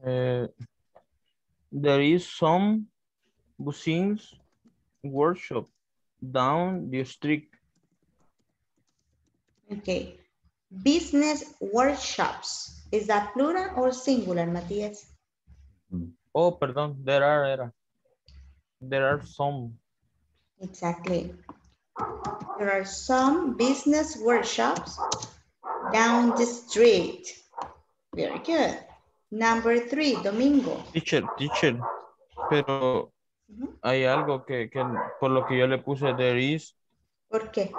Uh, there is some business workshop down the street. Okay. Business workshops. Is that plural or singular, Matías? Oh, perdón, there are, era. There are some. Exactly. There are some business workshops down the street. Very good. Number three, Domingo. Teacher, teacher, pero hay algo que, que por lo que yo le puse there is, ¿Por qué?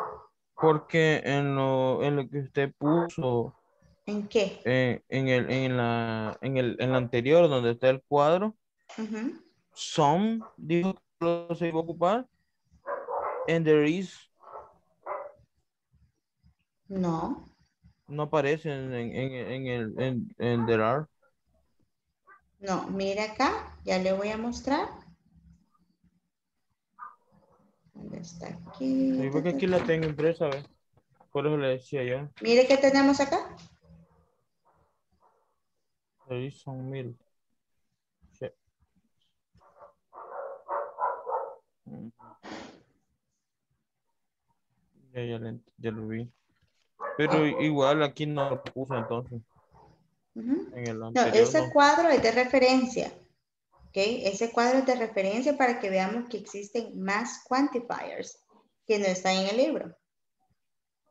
porque en lo, en lo que usted puso ¿En qué? eh, en, el, en, la, en, el, en la anterior donde está el cuadro, some, dijo que lo se iba a ocupar, and there is, No. no aparece en, en, en, en el, en, en there are. No, mira acá, ya le voy a mostrar. ¿Dónde está aquí? Sí, porque aquí la tengo impresa, ¿ve? Por eso le decía yo. Mire qué tenemos acá. Is some milk. Sí. Mm. Ya, ya, le- ya lo vi. Pero igual aquí no lo puse entonces. Ujú. En el No, anterior. ese no. cuadro es de referencia. ¿Ok? Ese cuadro es de referencia para que veamos que existen más quantifiers que no están en el libro.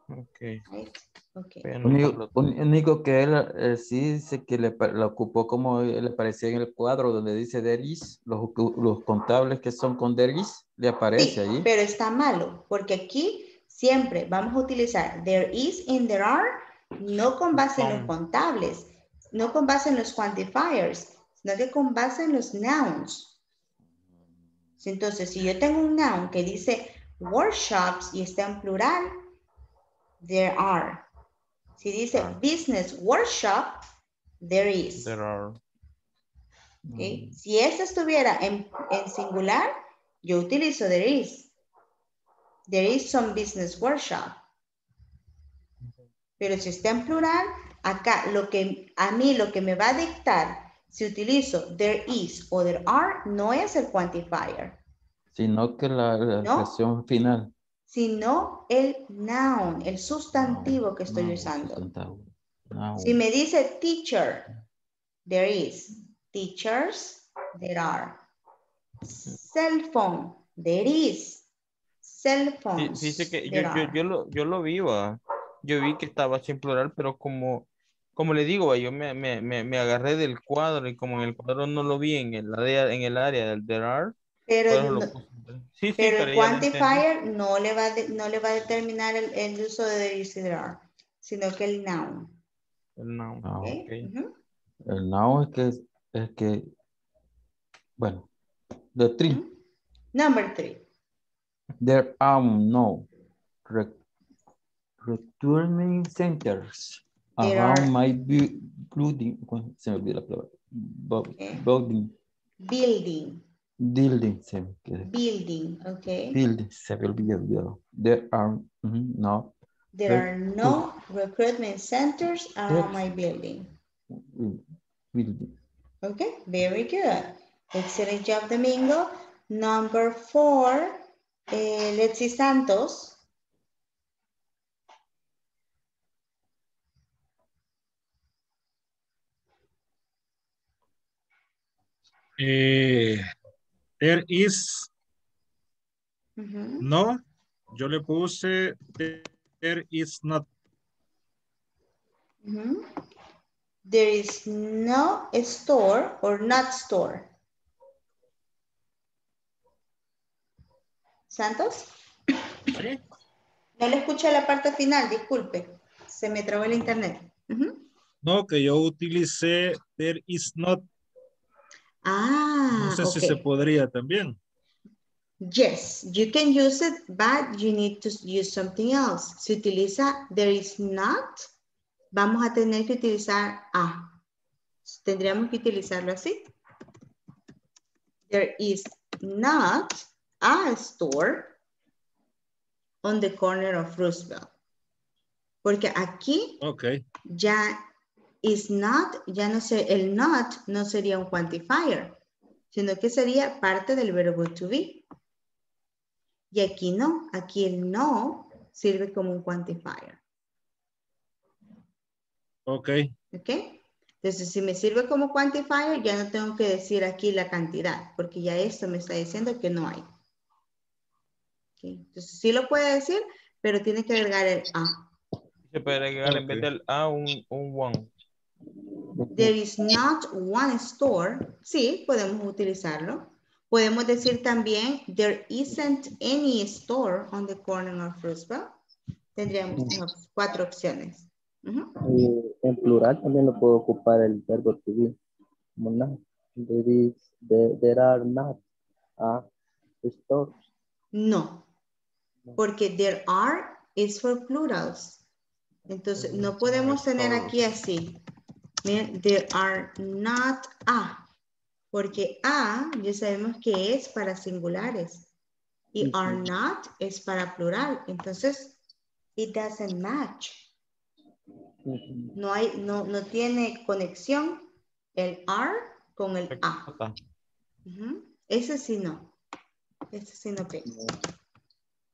Ok. Right? Ok. Voy a anotarlo. Único, único que él eh, sí dice que le, la ocupó como le aparecía en el cuadro donde dice there is, los, los contables que son con there is, le aparece Sí, allí. pero está malo, porque aquí siempre vamos a utilizar there is and there are, no con base en los contables, no con base en los quantifiers, sino que con base en los nouns. Entonces, si yo tengo un noun que dice workshops y está en plural, there are. Si dice Ah. business workshop, there is. There are. ¿ok? Si esta estuviera en, en singular, yo utilizo there is. There is some business workshop. Pero si está en plural, acá lo que a mí lo que me va a dictar si utilizo there is o there are no es el quantifier, Sino que la, la No. expresión final. sino el noun, el sustantivo que estoy No, usando. Si me dice teacher, there is. Teachers, there are. Cell phone, there is. Cell Dice que yo, there yo, are. yo, lo, yo lo vi, va. Yo vi que estaba sin plural, pero como, como le digo, yo me, me, me, me agarré del cuadro y como en el cuadro no lo vi en el área, en el área del there are, Pero, por eso lo no- puse. Sí, sí, pero pero el quantifier no le, va a de- no le va a determinar el, el uso de there is there are, sino que el noun. El noun, Ah. El now es que, es que, bueno, the three. Number three. There are no rec recruitment centers There around are- my bu- building. Se me olvidó la palabra. Okay. Building. Building, Building. Se me building, okay. Building. Se me olvidó. There are ujú, no There are no recruitment centers around my building. building. Okay, very good. Excellent job, Domingo. Number four, eh, let's see, Santos. Eh, there is no. Yo le puse there is not. There is no store or not store. ¿Santos? ¿Sí? No le escuché la parte final, disculpe. Se me trabó el internet. No, que yo utilicé there is not. Ah, No sé si se podría también. Yes, you can use it, but you need to use something else. Se utiliza there is not, vamos a tener que utilizar a. Tendríamos que utilizarlo así. There is not a store on the corner of Roosevelt. Porque aquí Ok. ya is not, ya no sé, el not no sería un quantifier, sino que sería parte del verbo to be. Y aquí no, aquí el no sirve como un quantifier. Ok. ¿Ok? Entonces, si me sirve como quantifier, ya no tengo que decir aquí la cantidad, porque ya esto me está diciendo que no hay. Entonces, sí lo puede decir, pero tiene que agregar el a. Se puede agregar en vez del A un, un one. There is not one store. Sí, podemos utilizarlo. Podemos decir también, there isn't any store on the corner of Roosevelt. Tendríamos cuatro opciones. Y en plural también lo puedo ocupar el verbo to be. Como not. There, is, there, there are not a stores. No, porque there are is for plurals. Entonces, no podemos tener aquí así. Miren, there are not a. Porque a ya sabemos que es para singulares. Y are not es para plural. Entonces, it doesn't match. No, hay, no, no tiene conexión el are con el a. Ese sí no. Ese sí no pega.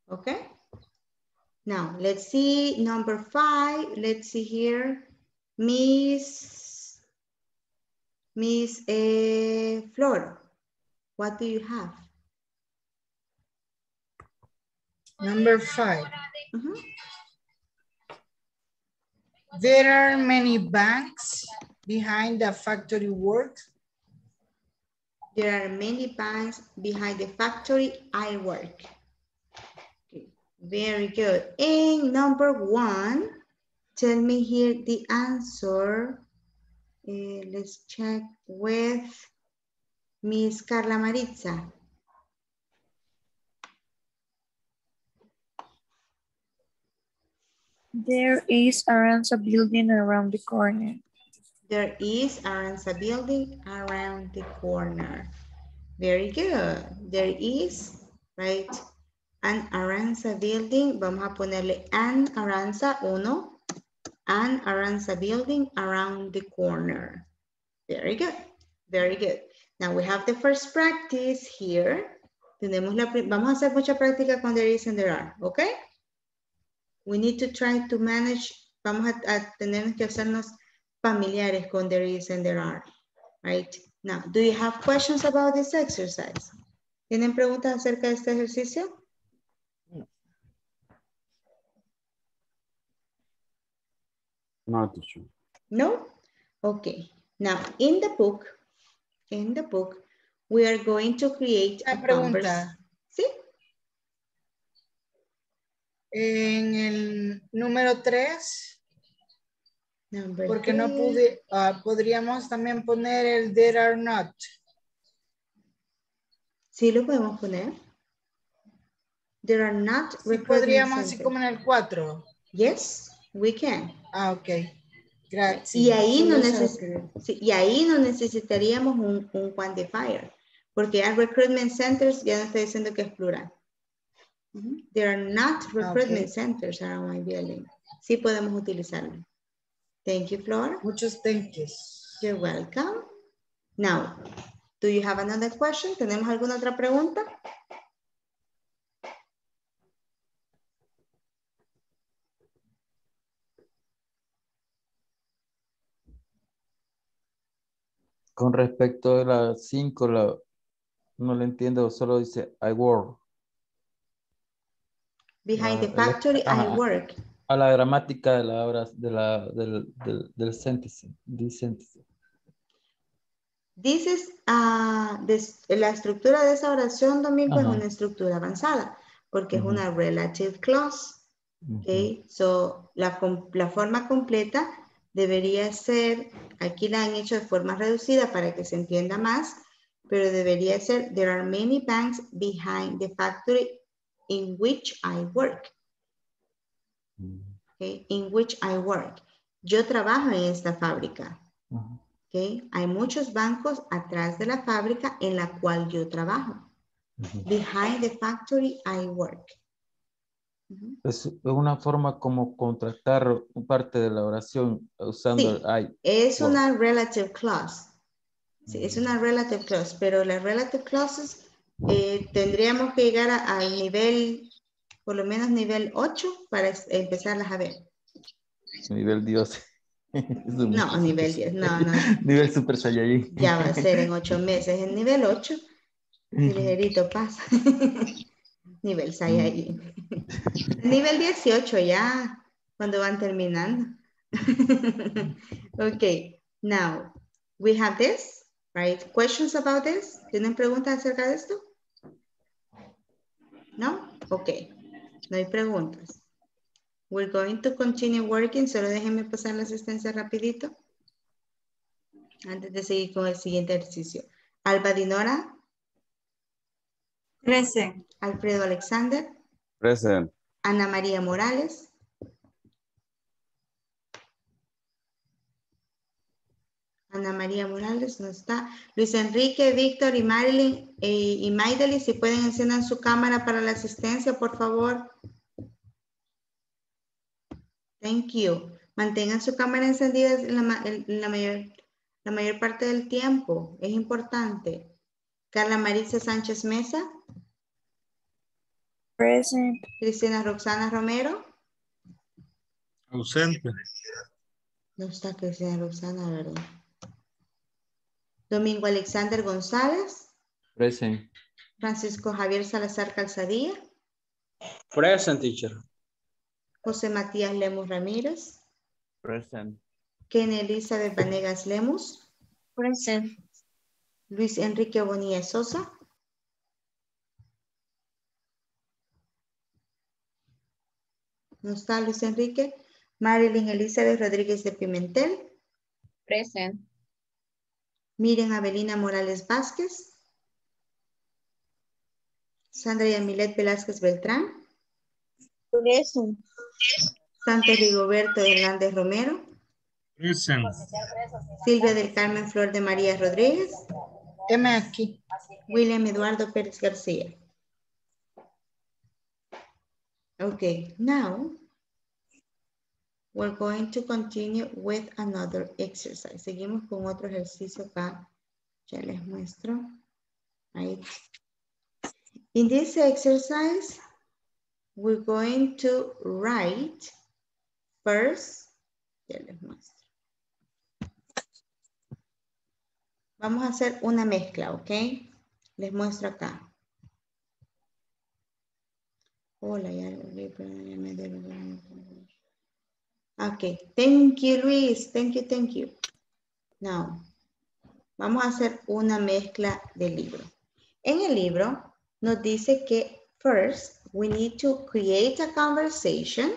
Okay. Now, let's see number five. Let's see here. Miss, Miss eh, Flor, what do you have? Number five. Ujú. There are many banks behind the factory work. There are many banks behind the factory I work. Very good. And number one, tell me here the answer. Eh, let's check with Miss Carla Maritza. There is Aranza building around the corner. There is Aranza building around the corner. Very good. There is, right? An Aranza building. Vamos a ponerle an Aranza, uno. An Aranza building around the corner. Very good. Very good. Now we have the first practice here. Tenemos la, vamos a hacer mucha práctica con there is and there are, ¿ok? We need to try to manage, vamos a, a tener que hacernos familiares con there is and there are, right? Now, do you have questions about this exercise? ¿Tienen preguntas acerca de este ejercicio? No, teacher. No? Okay. Now, in the book, in the book, we are going to create a pregunta. ¿Sí? En el número tres, Number porque no three. pude, ah, podríamos también poner el there are not. Sí, lo podemos poner. There are not Sí, podríamos así como en el cuatro. Yes, we can. Ah, ok. Gracias. Y ahí, no neces- sí, y ahí no necesitaríamos un, un quantifier, porque ya recruitment centers ya nos está diciendo que es plural. Ujú. There are not recruitment centers around my building. Sí podemos utilizarlo. Thank you, Flor. Muchos thank yous. You're welcome. Now, do you have another question? ¿Tenemos alguna otra pregunta? Con respecto a la 5, la, no le entiendo, solo dice I work. Behind the factory, I work. A la gramática de la obra, de la, del, del, del sentence, del sentence. This is, ah, this- la estructura de esa oración, Domingo, es Ajá. una estructura avanzada, porque es una relative clause. Ok, so la, la forma completa debería ser, aquí la han hecho de forma reducida para que se entienda más, pero debería ser, there are many banks behind the factory in which I work. Okay, in which I work. Yo trabajo en esta fábrica. Okay, hay muchos bancos atrás de la fábrica en la cual yo trabajo. Behind the factory I work. Es una forma como contractar parte de la oración usando Sí. el I. Es Work. una relative clause. Sí, es una relative clause, pero las relative clauses eh, tendríamos que llegar a- al nivel, por lo menos nivel 8 para empezarlas a ver. Nivel Dios. [laughs] No, nivel 10, no, no. [laughs] Nivel Super Saiyajin. Ya va a ser en [laughs] 8 meses. En nivel 8, ligerito pasa. Nivel 6 ahí. [laughs] nivel 18 ya, cuando van terminando. [laughs] ok, now, we have this, right? Questions about this? ¿Tienen preguntas acerca de esto? ¿No? Ok, no hay preguntas. We're going to continue working. Solo déjenme pasar la asistencia rapidito. Antes de seguir con el siguiente ejercicio. Alba Dinora. Present. Alfredo Alexander. Present. Ana María Morales. Ana María Morales no está. Luis Enrique, Víctor y Marilyn eh, y Maideli, si pueden encender su cámara para la asistencia, por favor. Thank you. Mantengan su cámara encendida en la, ma- en la mayor, la mayor parte del tiempo. Es importante. Carla Marisa Sánchez Mesa. Present. Cristina Roxana Romero. Ausente. No está Cristina Roxana, ¿verdad? Domingo Alexander González. Present. Francisco Javier Salazar Calzadilla. Present teacher. José Matías Lemus Ramírez. Present. Ken Elizabeth Vanegas Lemus. Present. Luis Enrique Bonilla Sosa. No está Luis Enrique. Marilyn Elizabeth Rodríguez de Pimentel. Present. Miren Avelina Morales Vázquez. Sandra Yamilet Velázquez Beltrán. Present. Santos Rigoberto Hernández Romero. Present. Silvia del Carmen Flor de María Rodríguez. M aquí. William Eduardo Pérez García. Okay, now we're going to continue with another exercise. Seguimos con otro ejercicio acá. Ya les muestro. Right. In this exercise, we're going to write first. Ya les muestro. Vamos a hacer una mezcla, ¿ok? Les muestro acá. Hola, ya lo vi, pero ya me ah, Ok, thank you, Luis. Thank you, thank you. Now, vamos a hacer una mezcla del libro. En el libro nos dice que first we need to create a conversation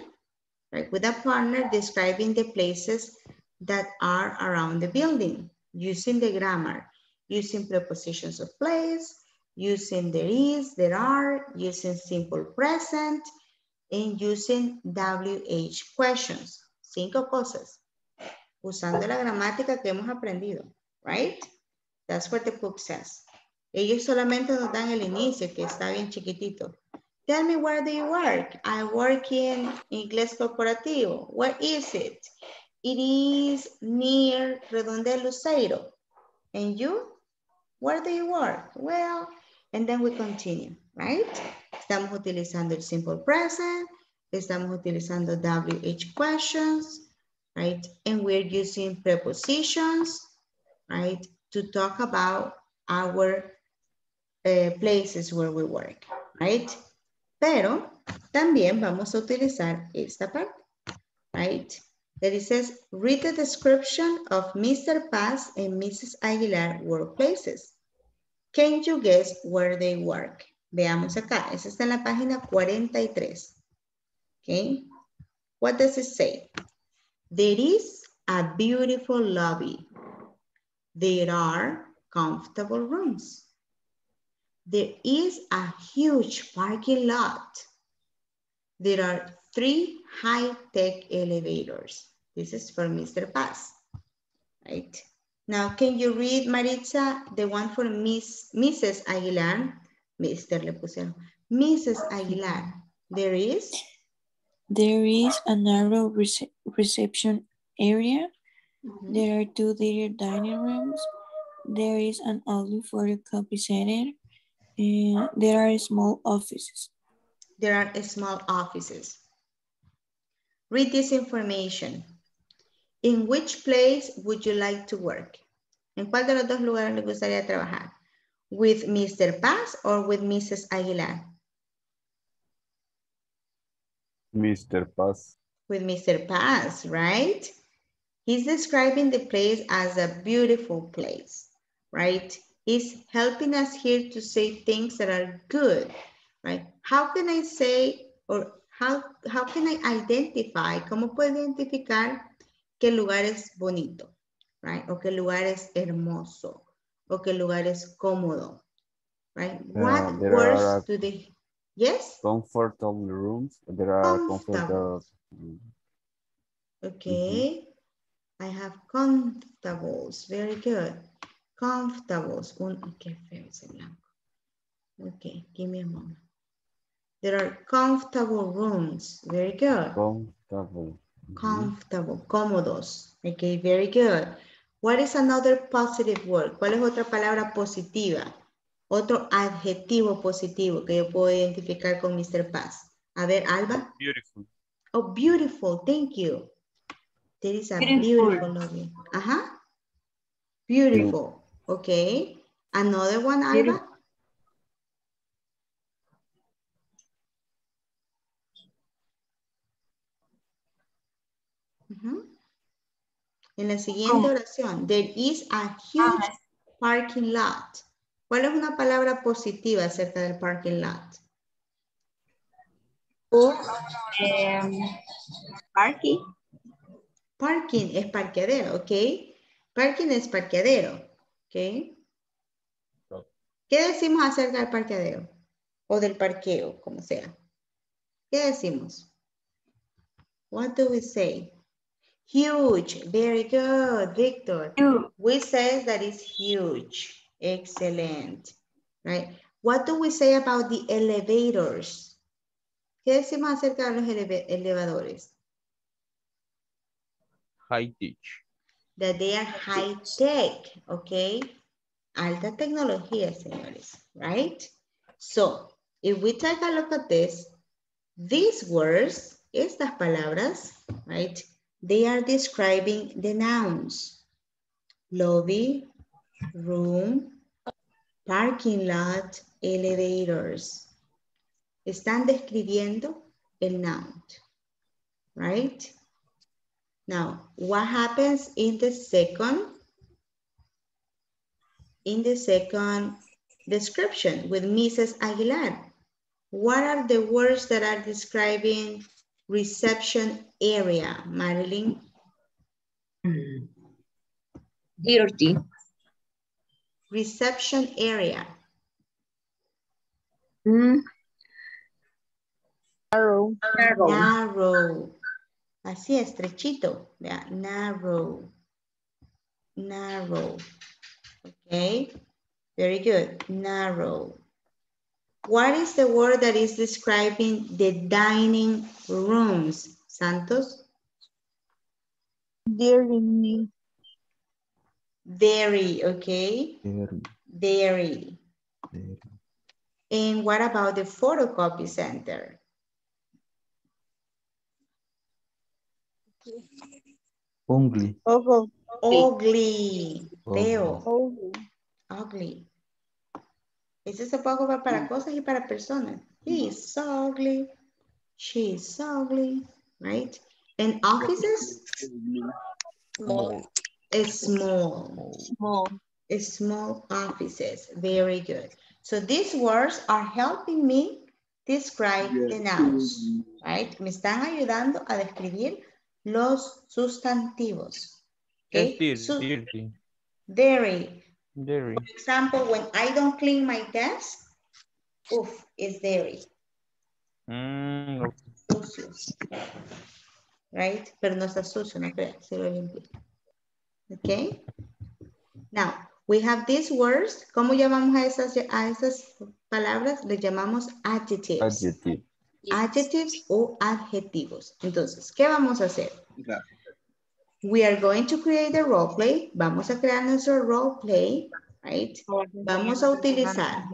right, with a partner describing the places that are around the building using the grammar, using prepositions of place, using there is, there are, using simple present, and using WH questions. Cinco cosas. Usando la gramática que hemos aprendido, right? That's what the book says. Ellos solamente nos dan el inicio, que está bien chiquitito. Tell me where do you work? I work in Inglés Corporativo. Where is it? It is near Redondel Luceiro. And you? Where do you work? Well, and then we continue, right? Estamos utilizando el simple present. Estamos utilizando WH questions, right? And we're using prepositions, right? to talk about our uh, places where we work, right? Pero también vamos a utilizar esta parte, right? That it says, read the description of Mr. Paz and Mrs. Aguilar workplaces. Can you guess where they work? Veamos acá, esa está en la página 43. Okay. What does it say? There is a beautiful lobby. There are comfortable rooms. There is a huge parking lot. There are three high-tech elevators. This is for Mr. Paz, right? Now, can you read, Maritza, the one for Miss, Mrs. Aguilar? Mr. Le pusieron. Mrs. Aguilar, there is? There is a narrow rece reception area. Mhm. There are two little dining rooms. There is an only copy center. And there are small offices. There are small offices. Read this information. In which place would you like to work? ¿En cuál de los dos lugares le gustaría trabajar? With Mr. Paz or with Mrs. Aguilar? Mr. Paz. With Mr. Paz, right? He's describing the place as a beautiful place, right? He's helping us here to say things that are good, right? How can I say, or how, how can I identify, cómo puedo identificar que el lugar es bonito, right? O que el lugar es hermoso, o que el lugar es cómodo, right? What words do they, yes? Comfortable rooms. There are Comfortable. comfortable. Okay. I have comfortables. Very good. Comfortables. Un, qué feo ese blanco. Okay, give me a moment. There are comfortable rooms. Very good. Comfortable. Comfortable, cómodos. Okay, very good. What is another positive word? ¿Cuál es otra palabra positiva? Otro adjetivo positivo que yo puedo identificar con Mr. Paz. A ver, Alba. Beautiful. Oh, beautiful. Thank you. There is a Beautiful. beautiful lobby. Ajá. Beautiful. Okay. Another one, Alba. En la siguiente oración, there is a huge Ah, parking lot. ¿Cuál es una palabra positiva acerca del parking lot? em, parking. Parking es parqueadero, ¿ok? Parking es parqueadero, ¿ok? ¿Qué decimos acerca del parqueadero? O del parqueo, como sea. ¿Qué decimos? What do we say? Huge. Very good, Victor. Huge. We say that is huge. Excellent. Right? What do we say about the elevators? ¿Qué decimos acerca de los eleve- elevadores? High teach. That they are high tech, okay? Alta tecnología, señores, right? So, if we take a look at this, these words, estas palabras, right? They are describing the nouns. Lobby, room, parking lot, elevators. Están describiendo el noun, right? Now, what happens in the second, in the second description with Mrs. Aguilar? What are the words that are describing reception area, Marilyn? Dirty. Reception area. Mm, Narrow. narrow. Narrow. Así, estrechito. Vea, narrow. Narrow. Okay. Very good. Narrow. What is the word that is describing the dining rooms? Santos? Dairy. Dairy, okay. Very, Dairy. very. And what about the photocopy center? Ungly. Oval. Ugly. Feo. Ugly. Ugly. Ese se puede ocupar para cosas y para personas. He is ugly. She is ugly. Right? And offices? Small. Small. Small. Small offices. Very good. So these words are helping me describe the nouns. Right? Me están ayudando a describir los sustantivos. Es Okay? Su-. Dirty. Dirty. For example, when I don't clean my desk, oof, it's dirty. Mm. Sucio. Right? Pero no está sucio, no crea, se lo limpio. Okay? Now, we have these words. ¿Cómo llamamos a esas, a esas palabras? Les llamamos adjectives. Adjective. Adjectives o adjetivos. Entonces, ¿qué vamos a hacer? We are going to create a role play. Vamos a crear nuestro role play, right? Vamos a utilizar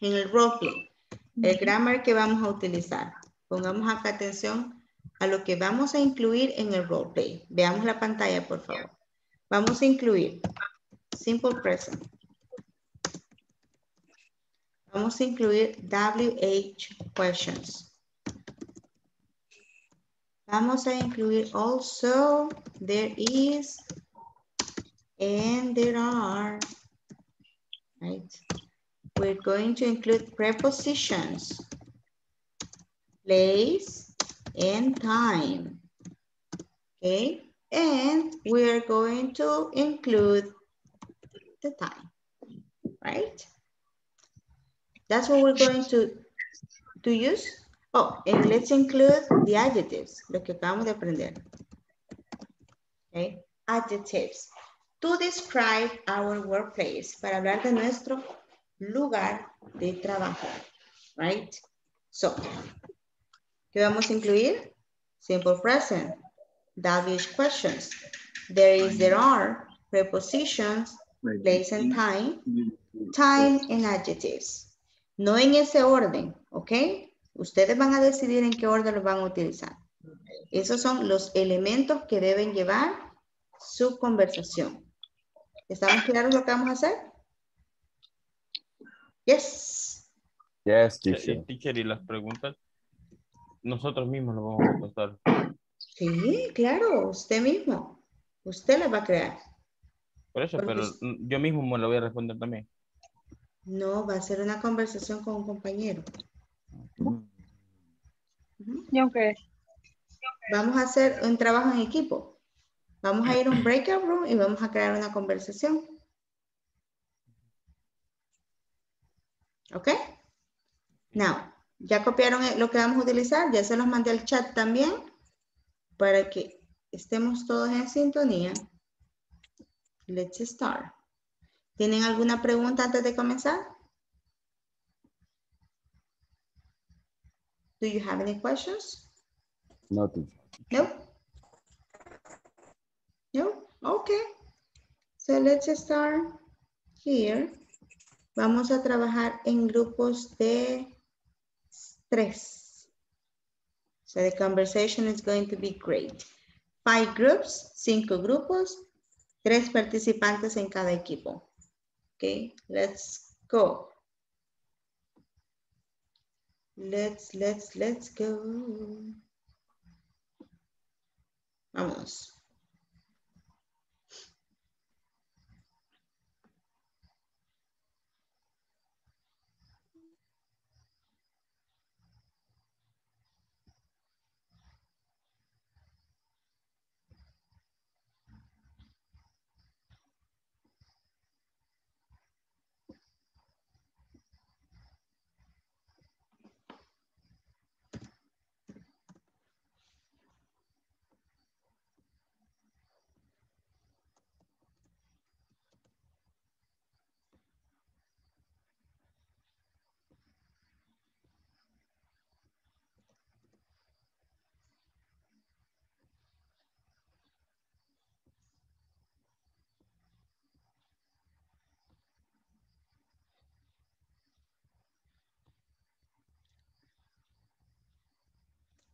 en el role play el grammar que vamos a utilizar. Pongamos acá atención a lo que vamos a incluir en el role play. Veamos la pantalla, por favor. Vamos a incluir simple present. Vamos a incluir WH questions. Vamos a incluir also there is and there are. Right? We're going to include prepositions, place, and time. Okay? And we're going to include the time, right? That's what we're going to, to use. Oh, and let's include the adjectives, lo que acabamos de aprender. Okay, adjectives. To describe our workplace, para hablar de nuestro lugar de trabajo, right? So, ¿qué vamos a incluir? Simple present, WH questions. There is, there are, prepositions, place and time, time and adjectives. No en ese orden, ¿ok? Ustedes van a decidir en qué orden los van a utilizar. Esos son los elementos que deben llevar su conversación. ¿Estamos claros lo que vamos a hacer? Yes. Yes, teacher. Teacher, y las preguntas, nosotros mismos las vamos a contestar. Sí, claro, usted mismo. Usted las va a crear. Por eso, Porque pero yo mismo me lo voy a responder también. No, va a ser una conversación con un compañero. ¿Y aunque Vamos a hacer un trabajo en equipo. Vamos a ir a un [clears throat] breakout room y vamos a crear una conversación. ¿Ok? Now, ya copiaron lo que vamos a utilizar, ya se los mandé al chat también para que estemos todos en sintonía. Let's start. ¿Tienen alguna pregunta antes de comenzar? Do you have any questions? No, teacher. No? No? Okay. So let's start here. Vamos a trabajar en grupos de tres. So the conversation is going to be great. Five groups, cinco grupos, tres participantes en cada equipo. Okay, let's go. Let's, let's, let's go. Vamos.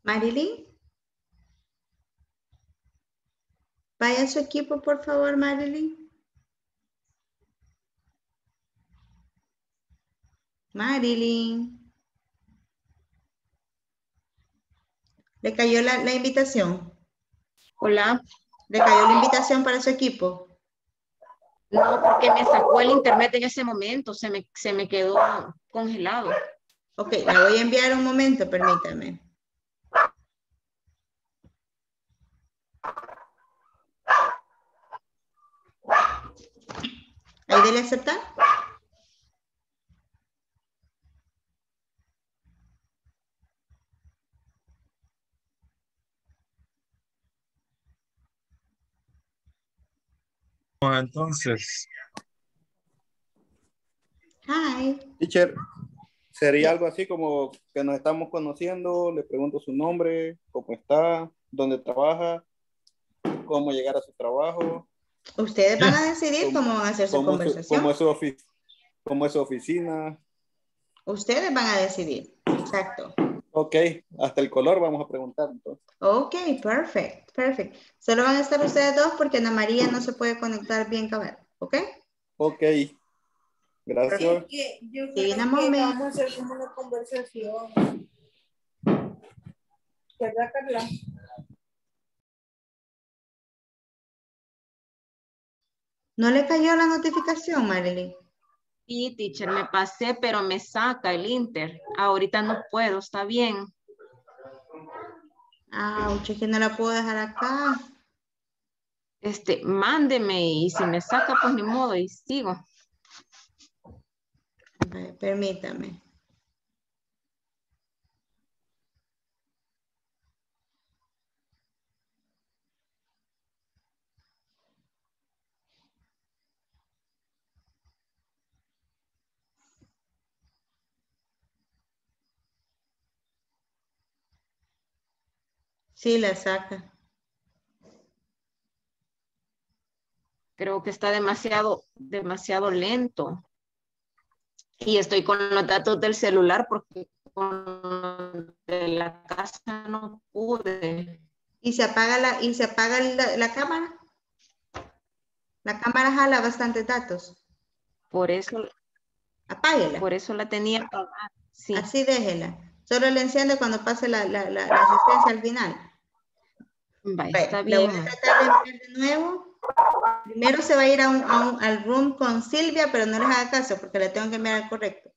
Marilyn. Vaya a su equipo, por favor, Marilyn. Marilyn. ¿Le cayó la, la invitación? Hola. ¿Le cayó la invitación para su equipo? No, porque me sacó el internet en ese momento, se me, se me quedó congelado. Ok, la voy a enviar un momento, permítame. Dele aceptar. Entonces, Hi. Teacher, sería algo así como que nos estamos conociendo, le pregunto su nombre, cómo está, dónde trabaja, cómo llegar a su trabajo. Ustedes van a [laughs] decidir cómo van a hacer su conversación. cómo es su ofi- cómo es su oficina. Ustedes van a decidir. Exacto. Ok, hasta el color vamos a preguntar entonces. Ok, perfect, perfect. Solo van a estar ustedes dos porque Ana María no se puede conectar bien cabal. ¿Ok? Ok, gracias. que yo creo que moment. vamos a hacer como una conversación. ¿Verdad, Carla? ¿No le cayó la notificación, Marilyn? Sí, teacher, me pasé, pero me saca el Inter. Ahorita no puedo, está bien. Ah, es que no la puedo dejar acá. Este, mándeme y si me saca, pues ni modo y sigo. Permítame. Sí, la saca. Creo que está demasiado, demasiado lento. Y estoy con los datos del celular porque con de la casa no pude. ¿Y se apaga la, y se apaga la, la cámara? La cámara jala bastantes datos. Por eso, Apáguela. por eso la tenía apagada. Sí. Así déjela. Solo le enciende cuando pase la, la, la, la asistencia al final. Está le voy a tratar de enviar de nuevo. Primero se va a ir a un, a un- al room con Silvia, pero no les haga caso porque le tengo que enviar al correcto.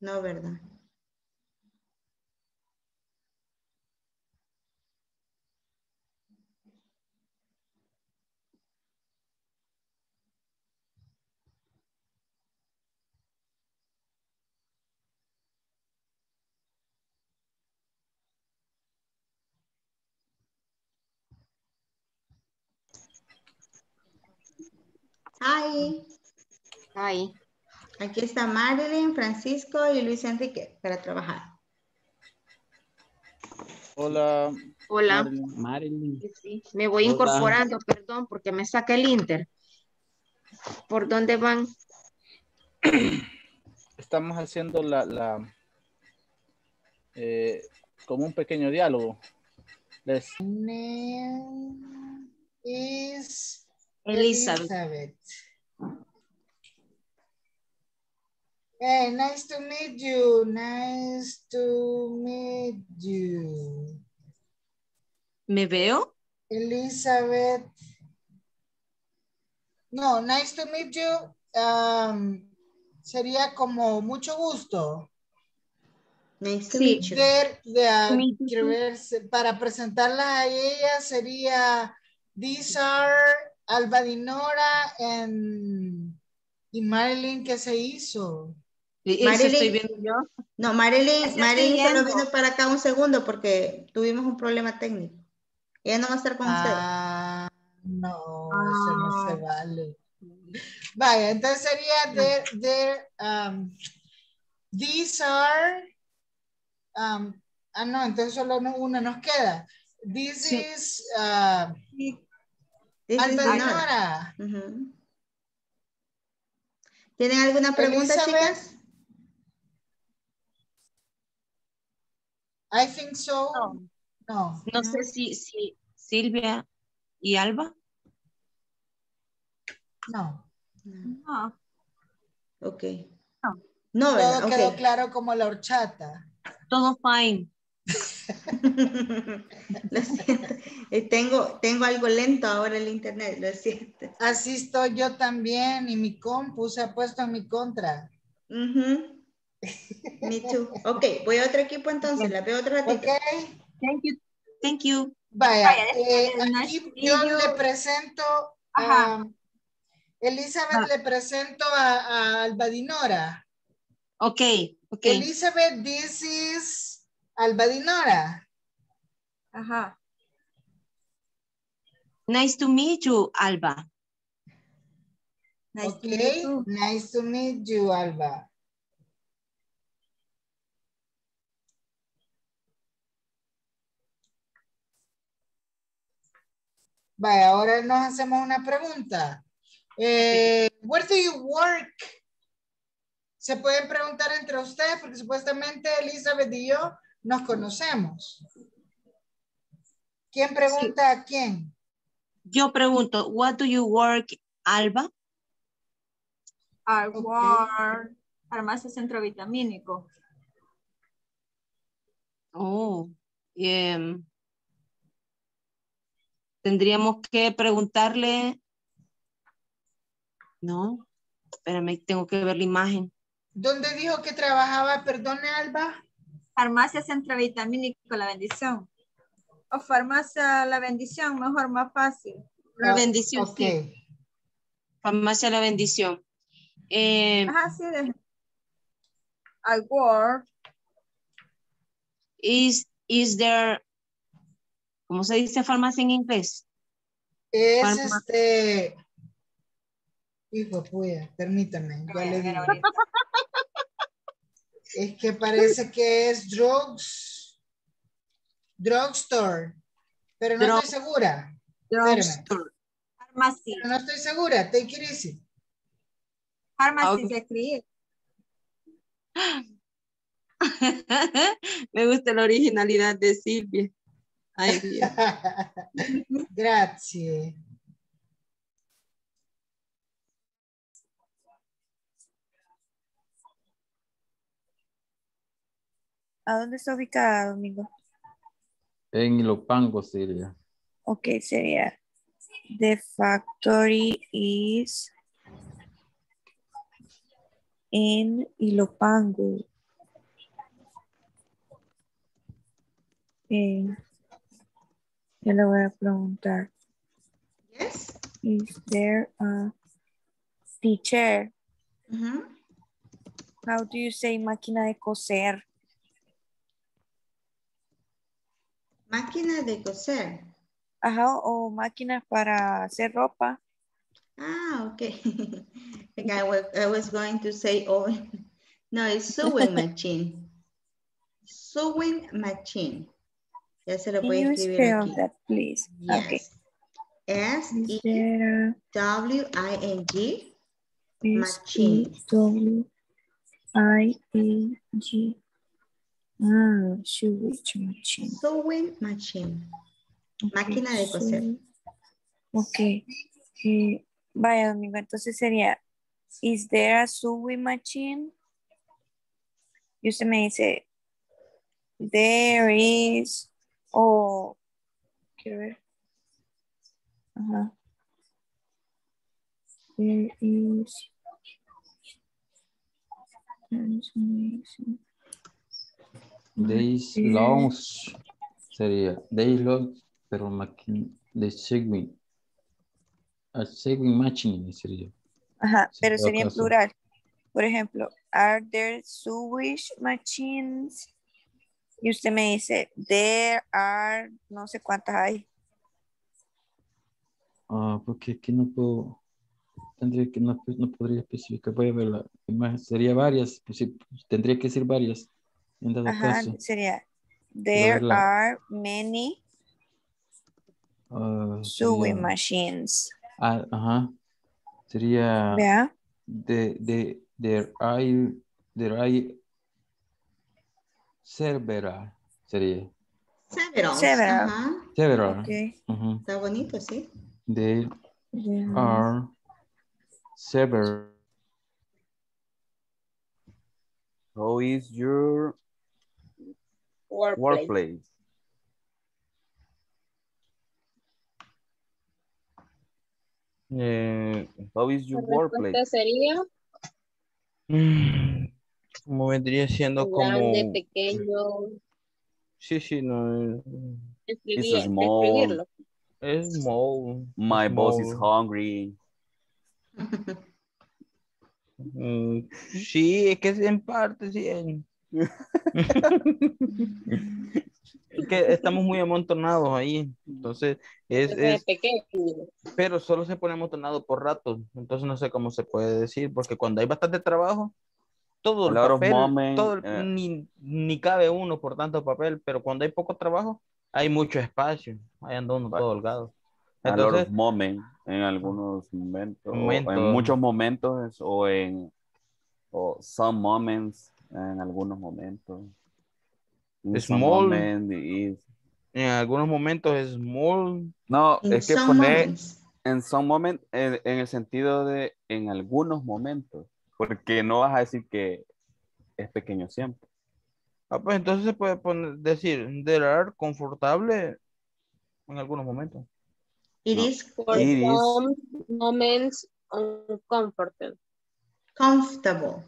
No, ¿verdad? Hi. Ahí. Aquí está Marilyn, Francisco y Luis Enrique para trabajar. Hola. Hola. Marilyn. Sí, Me voy Hola. incorporando, perdón, porque me saca el Inter. ¿Por dónde van? [clears throat] Estamos haciendo la, la eh, como un pequeño diálogo. Les, Name is Elizabeth. Elizabeth. Hey, nice to meet you. Nice to meet you. ¿Me veo? Elizabeth. No, nice to meet you. um, sería como mucho gusto. Nice to meet you. De, para presentarla a ella sería These are Alba Dinora and, y Marilyn, ¿qué se hizo? Marilyn. estoy viendo yo. No, Marilyn, Marilyn solo vino para acá un segundo porque tuvimos un problema técnico. Ella no va a estar con ustedes. Ah, no, eso no se vale. Vaya, entonces sería there, there, um, these are, um, ah, no, entonces solo una nos queda. This Sí. is, uh, This is Alba. Dinora. Ujú. ¿Tienen alguna pregunta, Elizabeth? chicas? I think so. No. No sé si, si Silvia y Alba. No. No. Ok. No, ¿verdad? Todo quedó claro como la horchata. Todo fine. [laughs] Lo siento. Eh, Tengo, tengo algo lento ahora el internet, lo siento. Así estoy yo también y mi compu se ha puesto en mi contra. Ujú. Me too. Ok, voy a otro equipo entonces, la veo otro ratito. Ok. Thank you. Thank you. Vaya, Vaya, eh, aquí yo le presento Ajá. a Elizabeth, le presento a, a Alba Dinora. Ok, ok. Elizabeth, this is Alba Dinora. Ajá. Nice to meet you, Alba. Nice ok, to meet you. nice to meet you, Alba. Vaya, ahora nos hacemos una pregunta. Eh, where do you work? Se pueden preguntar entre ustedes porque supuestamente Elizabeth y yo nos conocemos. ¿Quién pregunta a quién? Yo pregunto, what do you work, Alba? I work farmacia centro vitamínico. Oh, em, tendríamos que preguntarle. No, espérame, tengo que ver la imagen. ¿Dónde dijo que trabajaba? Perdone, Alba. Farmacia centro vitamínico, la bendición. O farmacia la bendición, mejor, más fácil. La Ah, bendición, ok. sí. Farmacia La Bendición. Eh, Ajá, sí. de- I work. is, is there, ¿cómo se dice farmacia en inglés? Es este. Hijo puya, permítame, ya Voy a le digo. Es que parece que es drugs. Drugstore. Pero no Drug- estoy segura. Drugstore. Farmacia. Pero no estoy segura. Take it easy. Farmacia Ok. se escribe. [laughs] Me gusta la originalidad de Silvia. Ay, Dios. [laughs] Gracias. ¿A dónde está ubicada, Domingo? En Ilopango, Silvia. Ok, sería. The factory is in Ilopango. Eh, yo le voy a preguntar. Yes. Is there a teacher? How do you say máquina de coser? Máquina de coser. Ajá, o máquinas para hacer ropa. Ah, okay. [laughs] I was, I was going to say oven. [laughs] No, it's sewing [laughs] machine. Sewing machine. Ya se lo voy a escribir spell aquí. that, please? Okay. Yes. S Is E W I N G a Machine. S-E-W I A G? Ah, sewage machine. sewing machine. Máquina de coser. Ok. Eh, vaya, Domingo, entonces sería, is there a sewing machine? Y usted me dice, there is, o, quiero ver. Ajá. There is. there is amazing. Days lounge sería. Days lounge, pero máquina de sewing. A sewing machine sería. Ajá, pero sería en plural. Por ejemplo, are there sewage machines? Y usted me dice, there are, no sé cuántas hay. Ah, porque aquí no puedo. Tendría que, no, no podría especificar. Voy a ver la imagen. Sería varias. pues tendría que ser varias. En dado Ajá, caso. sería, there verla. are many Ah, sewing sería- machines. ah, ajá. Sería. Vea, de, de, there are, there are several, sería. Several. Several. Ajá. Several. Okay. Ujú. Está bonito, sí. There There are several. How is your Workplace. workplace? Eh, How is your La workplace? sería mm, como vendría siendo grande, como... pequeño, Sí, sí, no. escribir, small. Es small. My boss is hungry. Mm, sí, es que es en parte, sí. en- es que estamos muy amontonados ahí. Entonces, es, es, pequeño. pero solo se pone amontonado por rato. Entonces, no sé cómo se puede decir, porque cuando hay bastante trabajo, todo A el lot of papel, moment, todo el- eh. ni, ni cabe uno por tanto papel, pero cuando hay poco trabajo, hay mucho espacio. Ahí anda uno todo holgado. Entonces, moment en algunos momentos, Momentos. en muchos momentos o en o some moments en algunos momentos. In some Small. moment is- en algunos momentos es small, No, In es que some poner en some moment en, en el sentido de en algunos momentos, porque no vas a decir que es pequeño siempre. Ah, pues entonces se puede poner, decir, there are confortable en algunos momentos. It No. is For It is- some moments uncomfortable. comfortable.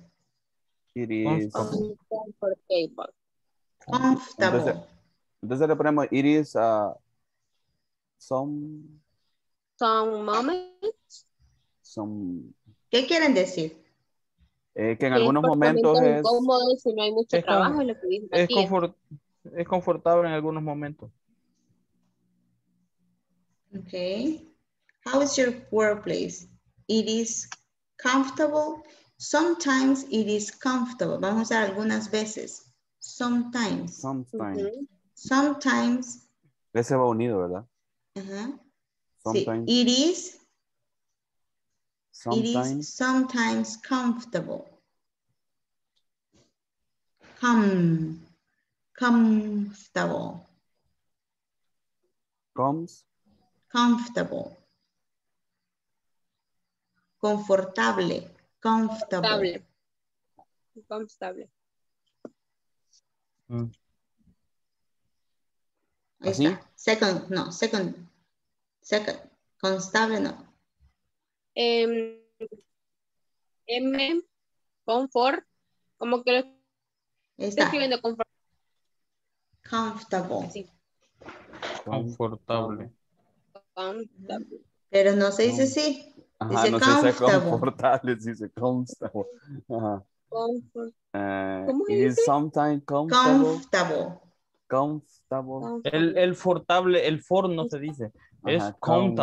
It is- Uncomfortable. Comfortable. Entonces, entonces le ponemos it is uh, some Some moments. some ¿Qué quieren decir? eh, que en algunos momentos es incómodo si no hay mucho Es trabajo. es lo que dijo Es, confort- es confortable en algunos momentos. Okay. How is your workplace? It is comfortable. Sometimes it is comfortable. Vamos a usar algunas veces. Sometimes. sometimes. Ujú. Sometimes. Ese va unido, ¿verdad? ajá. Sí, Sometimes. It is. Sometimes. is sometimes comfortable. Com. Comfortable. comes Comfortable. Confortable. Comfortable. Comfortable. Mm. Ahí ¿Así? está. Second, no, second. Second. Constable, no. Em, M, confort. Como que lo estoy está. escribiendo confort. Comfortable. Sí. Confortable. Comfortable. Pero no se dice sí. Ajá, Dice no sé si es comfortable. confortable, [laughs] dice comfortable. Ajá. Comfort. Eh, ¿Cómo it is dice? sometimes comfortable. Comfortable. Comfortable. El, el fortable, el for no se dice. Es Ajá, com-.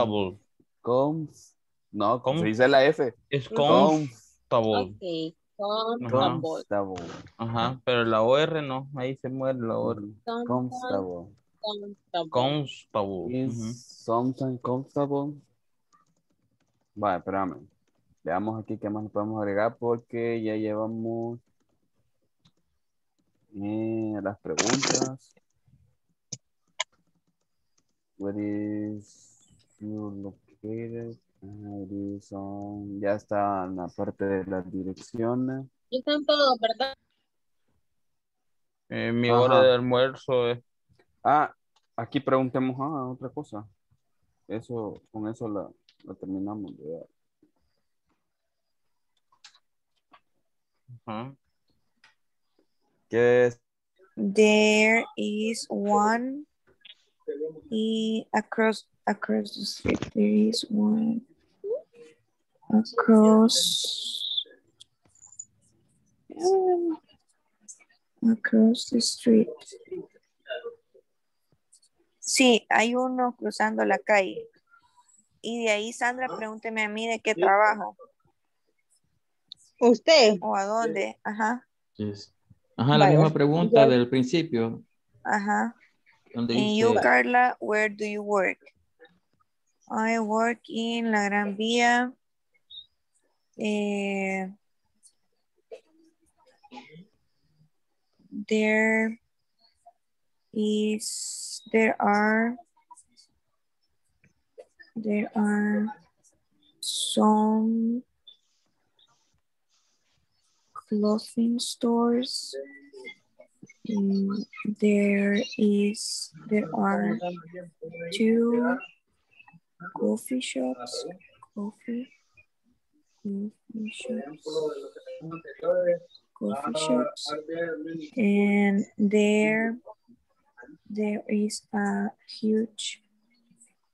No, Com- se dice la F. Es Com- comfortable. Ok. Comfortable. Comfortable. Ajá, pero la OR no, ahí se muere la OR. Comfortable. Comfortable. Is ujú. sometimes comfortable. Vale, espérame. Veamos aquí qué más le podemos agregar porque ya llevamos eh, las preguntas. Where is you located? It is on- ya está en la parte de las direcciones. Ya están todos, ¿verdad? Eh, mi Ajá. hora de almuerzo es Ah, aquí preguntemos ah, otra cosa. Eso, con eso la, la terminamos. de ver. ajá. ¿Qué es? There is one e across across the street. There is one across um, across the street. Sí, hay uno cruzando la calle. Y de ahí, Sandra, pregúnteme a mí de qué trabajo ¿Usted? o a dónde. Ajá, Yes. Ajá, la misma pregunta del principio, ajá. And you, Carla, where do you work? I work in La Gran Vía. Eh, there is, there are, there are some clothing stores. Mm, there is, there are two coffee shops, coffee, coffee shops, coffee shops, and there, there is a huge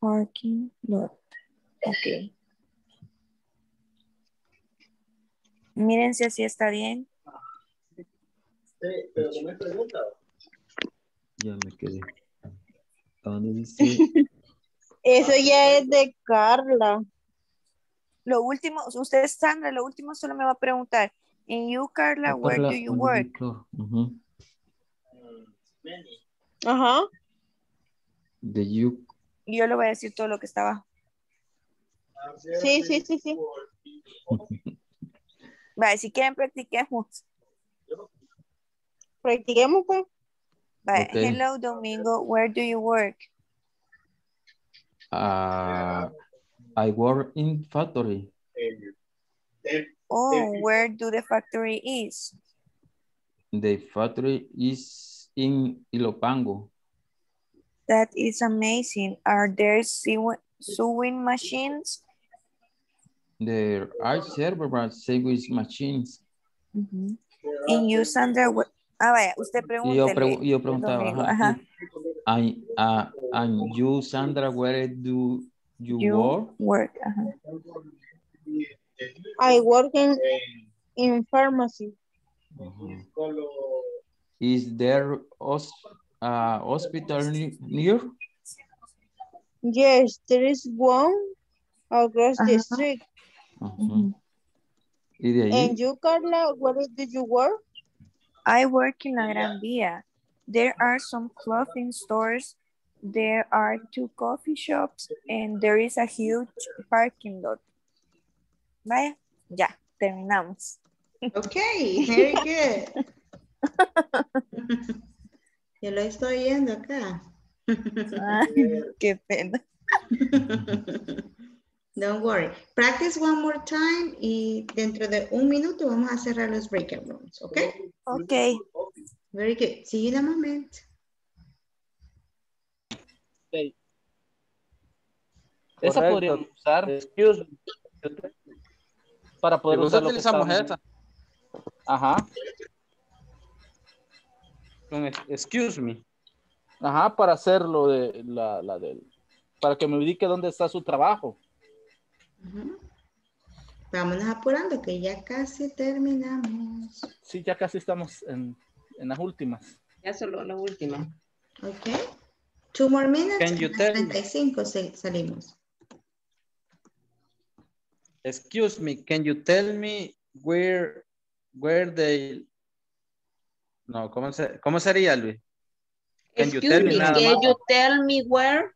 parking lot. Okay. Miren si así está bien. Ya me quedé. ¿A dónde dice? [laughs] Eso ya es de Carla. Lo último, usted Sandra, lo último solo me va a preguntar. And you, Carla, where Carla, do you ¿dónde work? Ujú. Ajá. The you. Y yo le voy a decir todo lo que estaba. Sí, sí, sí, sí. Vale, si quieren practiquemos. Practiquemos, pues. Vale, hello Domingo, where do you work? Uh, I work in factory. Oh, where do the factory is? The factory is in Ilopango. That is amazing. Are there sew- sewing machines? There are several service machines. Ujú. And you, Sandra, wh- ah, vaya, usted Y yo, pregúntele. pregu- yo preguntaba, ajá, ajá. I, uh, and you, Sandra, where do you, You work? work, ajá. I work in, in pharmacy. Is there hos- uh, hospital near? Yes, there is one across the Ajá. street. Ujú. ¿Y de And you, Carla, where did you work? I work in La Gran Vía. There are some clothing stores. There are two coffee shops and there is a huge parking lot. Vaya, ya, terminamos. Okay, very good. [laughs] Yo lo estoy oyendo acá. Ah, [laughs] qué pena. [laughs] Don't worry. Practice one more time y dentro de un minuto vamos a cerrar los breakout rooms, ¿ok? Ok. Very good. See you in a moment. Ok. Esa Correcto. podríamos usar Excuse para poder usar utilizamos esa. Ajá. Con excuse me. Ajá, para hacer lo de la, la del, para que me ubique dónde está su trabajo. Ujú. Vámonos apurando que ya casi terminamos. Sí, ya casi estamos en, en las últimas. Ya solo la última. Ok. Two more minutes. Can you las tell me? 35 se- salimos. Excuse me, can you tell me where, where they... No, ¿cómo, se- cómo sería, Luis? Can you tell me me, can you tell me where?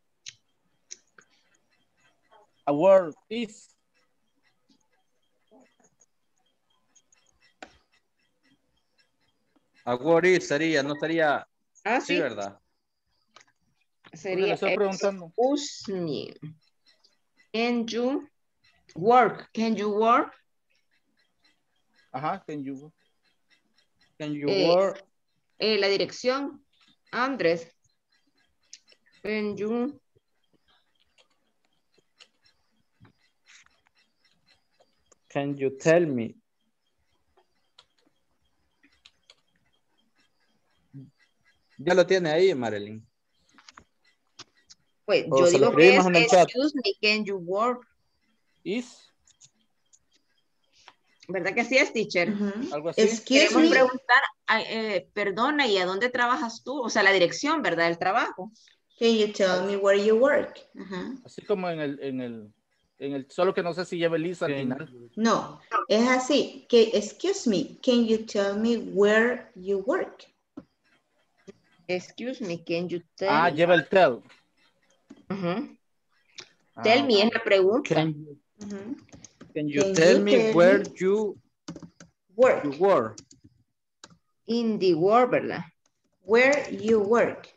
A word is. A what is sería, no sería... Ah, Sí, sí. ¿verdad? Sería estoy preguntando. excuse me. Can you work? Can you work? Ajá, can you. Can you Eh, work? Eh, la dirección, Andrés. Can you Can you tell me? Ya lo tiene ahí, Marilyn. Pues O yo digo que es excuse me, can you work? Is. ¿Verdad que así es, teacher? Algo así. Excuse Queremos me. preguntar, eh, perdona, ¿y a dónde trabajas tú? O sea, la dirección, ¿verdad? Del trabajo. Can you tell me where you work? Así como en el, en el, en el, solo que no sé si lleva el is al final. No, es así. Que, excuse me, can you tell me where you work? Excuse me, can you tell Ah, me? lleva el tell. Ujú. Tell me es la pregunta. Can you Can tell you me tell where you, Work. you work? In the world, ¿verdad? Where you work.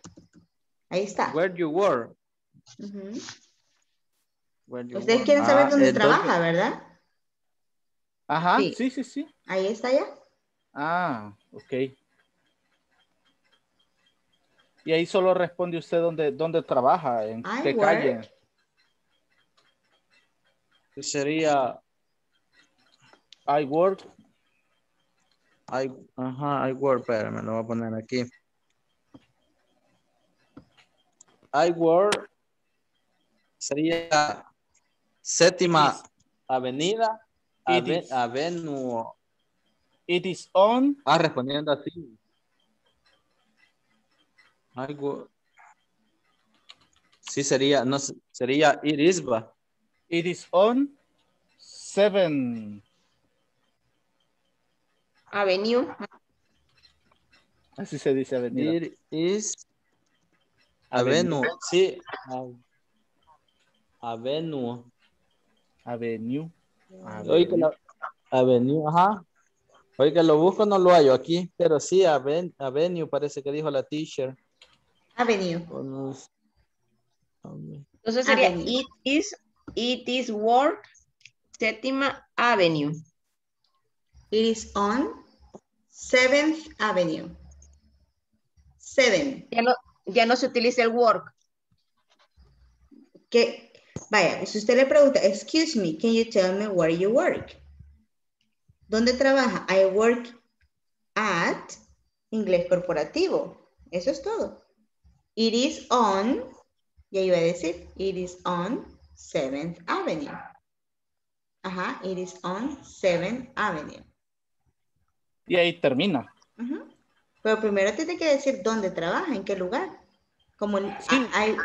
Ahí está. Where you work? Ujú. Where you Ustedes work. quieren saber Ah, dónde trabaja, ¿verdad? Ajá, Sí. sí, sí, sí. Ahí está ya. Ah, ok. Y ahí solo responde usted dónde, dónde trabaja, en I qué work. calle. Sería I work. I, ajá, I work, pero me lo voy a poner aquí. I work sería séptima avenida, ave- is. avenue. It is on. Ah, respondiendo así. I work. Sí, sería, no, sería it is. It is on seven. Avenue. Así se dice avenida. It is avenue. Sí. Avenue. Avenue. Oye, que la- avenue, ajá. Oye, que lo busco, no lo hallo aquí, pero sí, aven- avenue parece que dijo la teacher. Avenue. Entonces sería Avenue. it is, it is work, séptima avenue. It is on 7th Avenue. 7. Ya no, ya no se utiliza el work. Que, vaya, si usted le pregunta, excuse me, can you tell me where you work? ¿Dónde trabaja? I work at inglés corporativo. Eso es todo. It is on, ya iba a decir, it is on 7th Avenue. Ajá, it is on 7th Avenue. Y ahí termina. Pero primero tiene que decir dónde trabaja, en qué lugar. Como el- I,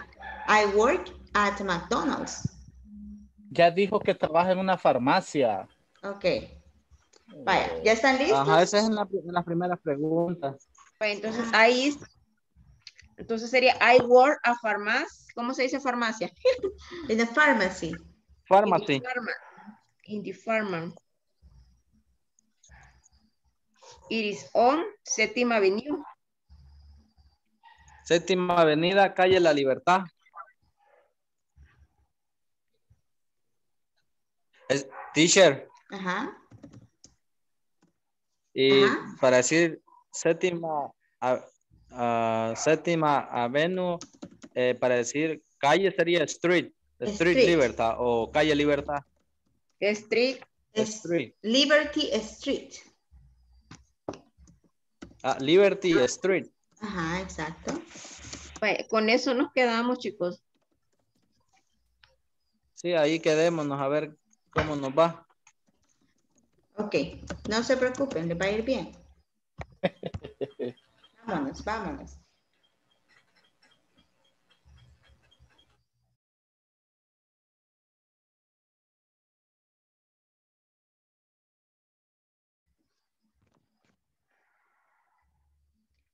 I work at McDonald's. Ya dijo que trabaja en una farmacia. Ok. Vaya, ¿ya están listos? Ajá, esa es en, la- en las primeras preguntas. Pues entonces ahí es- entonces sería I work a farmacia. ¿Cómo se dice farmacia? [laughs] In the pharmacy. Pharmacy. Pharma- In the pharma. It is on Séptima Avenue. Séptima Avenida, calle La Libertad. Es- teacher, Ajá. y Ajá. para decir séptima avenue, eh, para decir calle sería street, street, Street. Libertad o calle Libertad. Street. Street. Liberty Street. Ah, Liberty Street. Ajá, exacto. Pues, con eso nos quedamos, chicos. Sí, ahí quedémonos a ver cómo nos va. Ok, no se preocupen, les va a ir bien. [laughs] Vámonos, vámonos.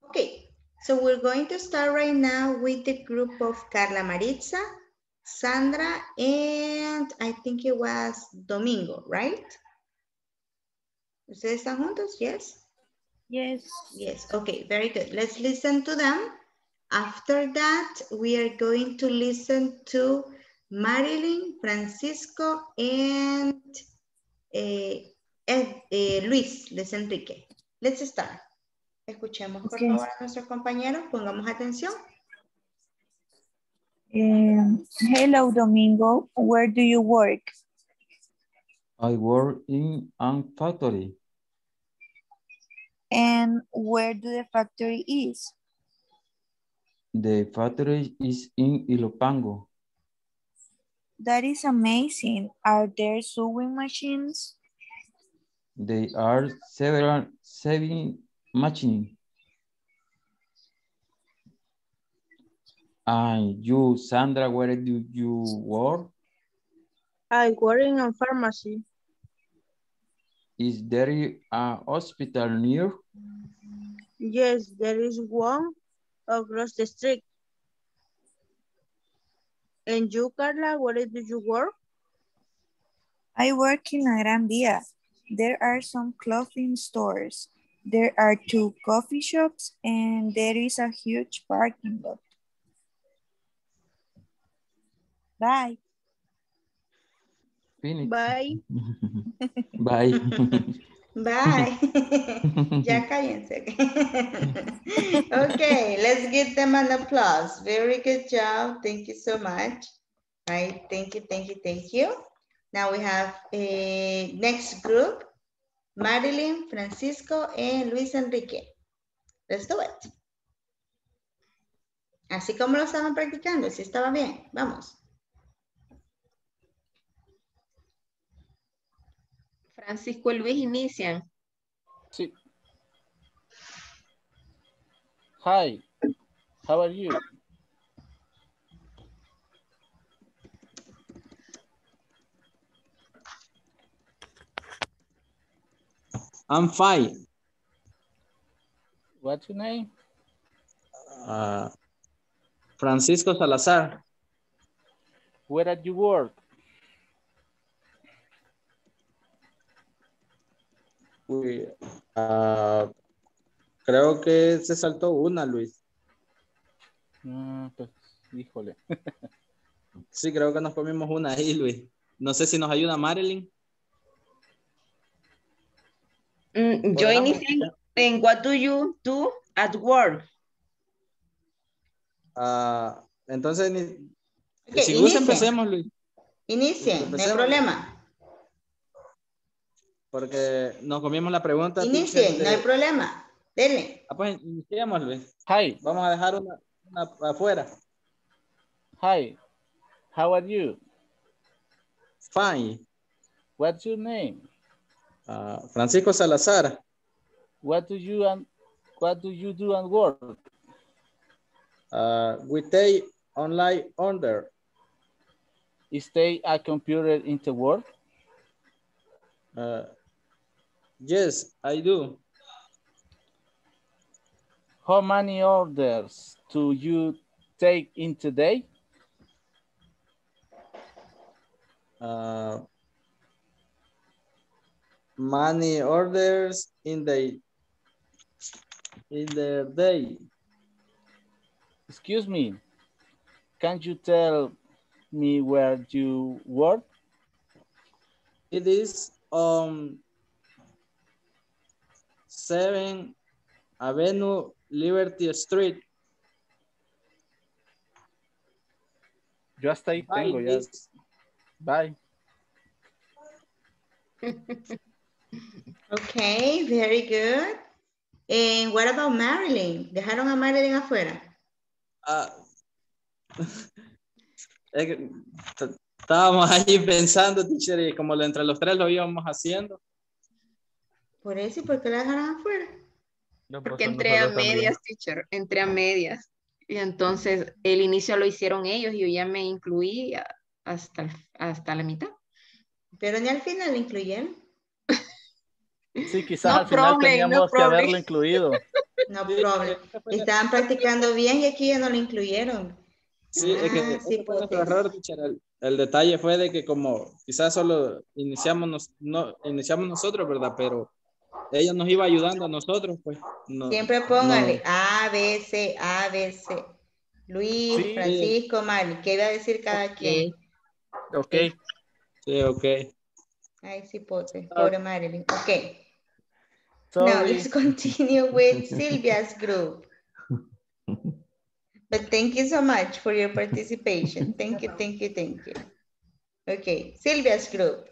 Okay, so we're going to start right now with the group of Carla Maritza, Sandra, and I think it was Domingo, right? ¿Ustedes están juntos? Yes? Yes. Yes, okay, very good. Let's listen to them. After that, we are going to listen to Marilyn, Francisco, and eh, Ed- eh, Luis, Luis Enrique. Let's start. Escuchemos por Okay. favor a nuestros compañeros, pongamos atención. Um, hello, Domingo. Where do you work? I work in a factory. And where do the factory is? The factory is in Ilopango. That is amazing. Are there sewing machines? There are several saving machines. And you, Sandra, where do you work? I work in a pharmacy. Is there a hospital near? Yes, there is one across the street. And you, Carla, where do you work? I work in La Gran Via. There are some clothing stores. There are two coffee shops and there is a huge parking lot. Bye. Phoenix. Bye. [laughs] Bye. [laughs] Bye. [laughs] ya cállense. okay, let's give them an applause. Very good job. Thank you so much. Right, thank you, thank you, thank you. Now we have a next group, Marilyn, Francisco, and Luis Enrique. Let's do it. Así como lo estaban practicando, si estaba bien, vamos. Francisco y Luis inician. Sí. Hi, how are you? I'm fine. What's your name? Uh, Francisco Salazar. Where did you work? Uy, ah, creo que se saltó una, Luis. Ah, pues, híjole. [laughs] Sí, creo que nos comimos una ahí, Luis. No sé si nos ayuda Marilyn. Mm, inicié en What do you do at work? Ah, entonces, si gusta, empecemos, Luis. Inicien, no hay problema. Porque nos comimos la pregunta. Inicien, de- no hay problema. Denle. Ah, pues iniciemos, Luis. Hi, Vamos a dejar una, una afuera. hi, how are you? Fine. What's your name? Ah, Francisco Salazar. What do you and what do you do and work? Ah, we take online order. Is they a computer into work? Uh, yes, I do. How many orders do you take in today? Uh, money orders in the in the day. Excuse me, can you tell me where you work? It is on seven Avenue Liberty Street. Yo hasta ahí Bye, tengo ya. Bye. [laughs] Okay, very good. And what about Marilyn? ¿Dejaron a Marilyn afuera? Ah, [laughs] estábamos ahí pensando, teacher, y como lo- entre los tres lo íbamos haciendo. Por eso, ¿y por qué la dejaron afuera? Porque entré a medias, teacher, entré a medias. Y entonces el inicio lo hicieron ellos y yo ya me incluí hasta, hasta la mitad. Pero ni al final lo incluyeron. Sí, quizás No al final problem, teníamos no que problem. haberlo incluido. [laughs] No problem. Estaban practicando bien y aquí ya no lo incluyeron. Sí, es que Ah, sí, fue pues, nuestro error. El, el detalle fue de que como quizás solo iniciamos, nos- no, iniciamos nosotros, ¿verdad? Pero ella nos iba ayudando a nosotros, pues. no- Siempre póngale no- A, B, C, A, B, C. Luis, Sí. Francisco, Mari. ¿Qué iba a decir cada quien? Ok. Sí, ok. Ay, sí, pobre, pobre Marilyn. Ok. Now let's [laughs] continue with Sylvia's group. But thank you so much for your participation. Thank you, thank you, thank you. Okay, Sylvia's group.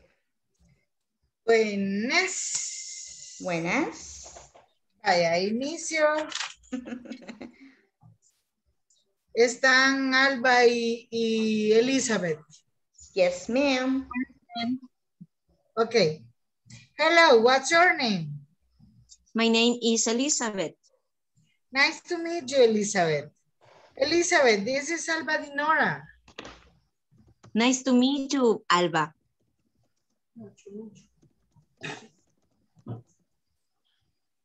Buenas. Buenas. Vaya, inicio. Están Alba y, y Elizabeth. Yes, ma'am. Okay. Hello, what's your name? My name is Elizabeth. Nice to meet you, Elizabeth. Elizabeth, this is Alba Dinora. Nice to meet you, Alba.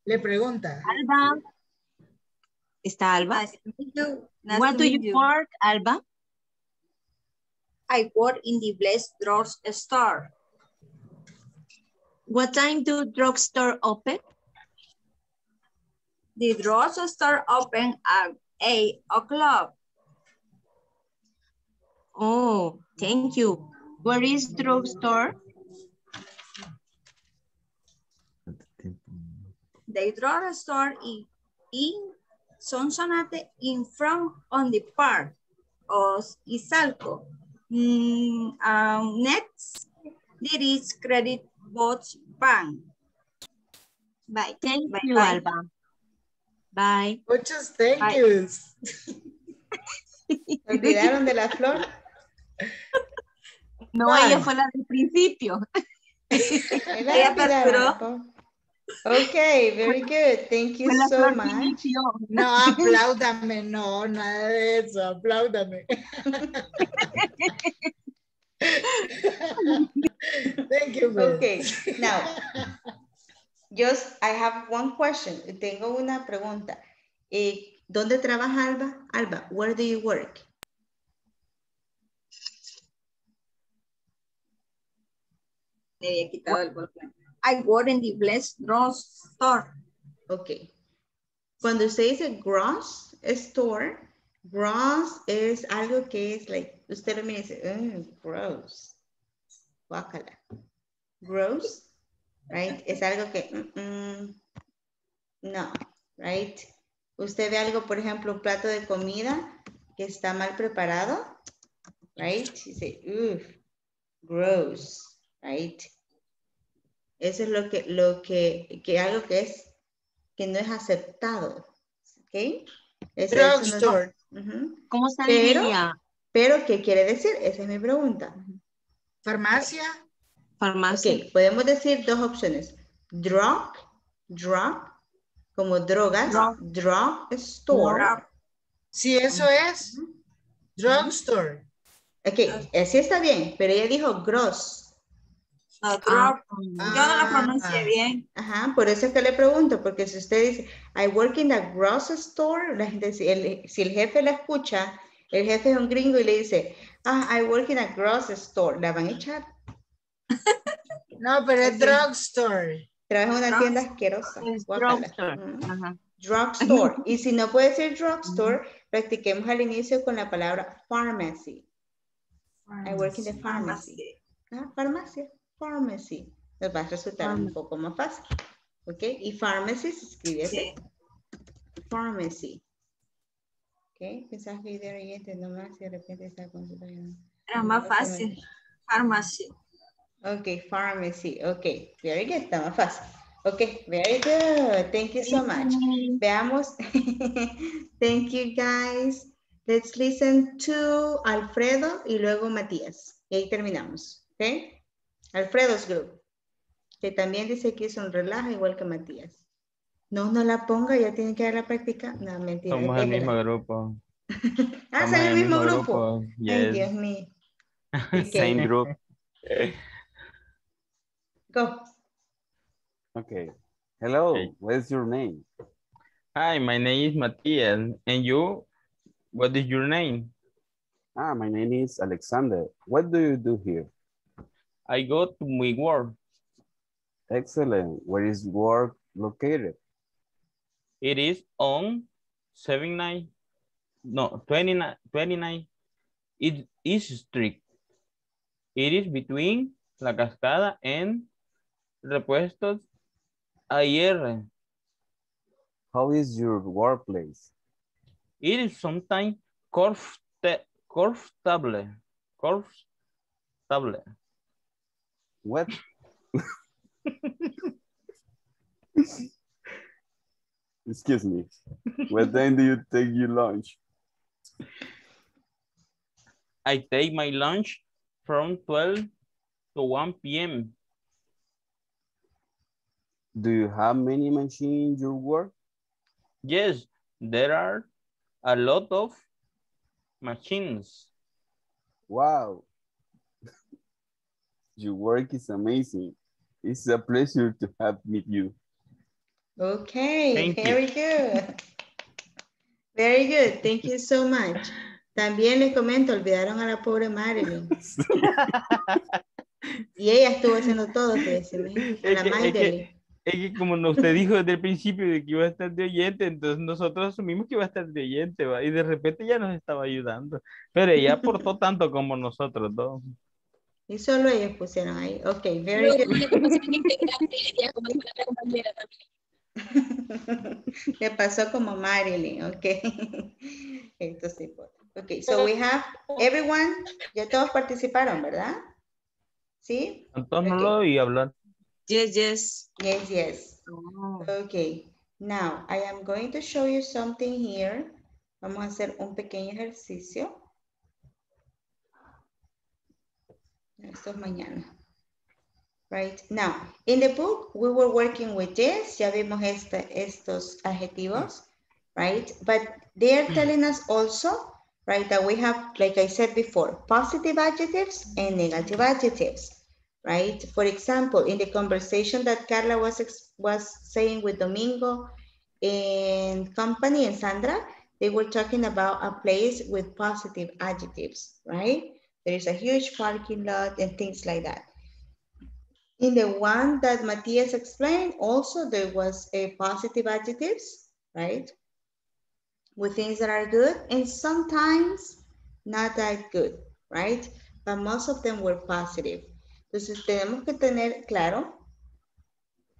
Le pregunta. Alba. ¿Está Alba? Nice to meet you. Nice What do meet you work, Alba? I work in the Blessed Drawers store. What time do drugstore open? The drugstore open at 8 o'clock. Oh, thank you. Where is drugstore? The drugstore is in Sonsonate in front on the park of Isalco. Mm, um, next, there is Credit Box Bank. Bye. Thank bye, you, bye. Alba. Bye. Muchos thank Bye. yous. [laughs] ¿Olvidaron de la flor? No, Bye. ella fue la del principio. Ella po. Okay, very good. Thank you Fue so much. No, apláudame, no, nada de eso, apláudame. [laughs] Thank you, Beth. Okay, now, just I have one question. Tengo una pregunta. Eh, ¿Dónde trabaja Alba? Alba, where do you work? Me había quitado el. I work in the Blessed Drugstore. Ok. Cuando usted dice gross store, gross es algo que es like, usted lo y dice, "Mm, gross. Guácala. Gross, right? Es algo que, mm, mm, no, right? Usted ve algo, por ejemplo, un plato de comida que está mal preparado, right? Y dice, uff, gross, right? Eso es lo que, lo que, que algo que es, que no es aceptado, ¿ok? Eso- eso no es- Drugstore. Ujú. ¿Cómo se Pero, diría? pero, ¿qué quiere decir? Esa es mi pregunta. Farmacia. Farmacia. Ok, podemos decir dos opciones. Drug, drug, como drogas, drug, store. Si eso es drugstore. Ok, así está bien, pero ella dijo gross. No, drug. Yo no lo pronuncié bien. Ajá, por eso es que le pregunto, porque si usted dice, I work in a grocery store, la gente, si el, si el jefe la escucha, el jefe es un gringo y le dice, ah, I work in a grocery store, la van a echar. [laughs] No, pero es drugstore. Trabaja en una Drug- tienda asquerosa. Drugstore. Ajá. Drugstore. [laughs] Y si no puede ser drugstore, practiquemos al inicio con la palabra pharmacy. I work in the pharmacy. Ah, farmacia, pharmacy. Nos va a resultar un poco más fácil. ¿Ok? Y pharmacy se escribe así. Pharmacy. ¿Ok? Que de oyente nomás y de repente está con su Era más fácil. Farmacia. Ok, pharmacy. Ok, very good. Está más fácil. Ok, very good. Thank you so much. Veamos. [laughs] Thank you, guys. Let's listen to Alfredo y luego Matías. Y ahí terminamos. ¿Ok? Alfredo's group. Que también dice que es un relajo igual que Matías. No, no la ponga, ya tiene que dar la práctica. No, mentira. Somos el déjela. [laughs] mismo grupo. Ah, Somos son el mismo grupo. Ay, Yes. Dios mío. [laughs] Same group. [laughs] Go. Okay. Hello, what's your name? Hi, my name is Matías. And you? What is your name? Ah, my name is Alexander. What do you do here? I go to my work. Excellent. Where is work located? It is on 79, no, 29, 29 It is Street. It is between La Cascada and Repuestos AIR. How is your workplace? It is sometimes. Comfortable. Comfortable. What? [laughs] Excuse me. [laughs] What time do you take your lunch? I take my lunch from 12 to 1 p.m. Do you have many machines in your work? Yes, there are a lot of machines. Wow. [laughs] Your work is amazing. It's a pleasure to have met you. Okay, Thank you. very good. Very good, thank you so much. También les comento, olvidaron a la pobre Marilyn. [laughs] Y ella estuvo haciendo todo, decirme. Es La que, es, que, como usted dijo desde el principio de que iba a estar de oyente, entonces nosotros asumimos que iba a estar de oyente, ¿va? y de repente ya nos estaba ayudando. Pero ella aportó [laughs] tanto como nosotros dos. Y solo ellos pusieron ahí. Ok, very good. [laughs] Le pasó como Marilyn, ok. [laughs] Esto sí puede. Ok, so we have everyone, ya todos participaron, ¿verdad? ¿Sí? Entonces no lo oí hablar. Yes, yes. Yes, yes. Okay, now I am going to show you something here. Vamos a hacer un pequeño ejercicio. Esto es mañana. Right, now, in the book, we were working with this. Ya vimos este, estos adjetivos, right? But they are mm-hmm. telling us also, right, that we have, like I said before, positive adjectives and negative adjectives, right? For example, in the conversation that Carla was, was saying with Domingo and company and Sandra, they were talking about a place with positive adjectives, right? There is a huge parking lot and things like that. In the one that Matthias explained, also there was a positive adjectives, right? With things that are good and sometimes not that good, right? But most of them were positive. Entonces tenemos que tener claro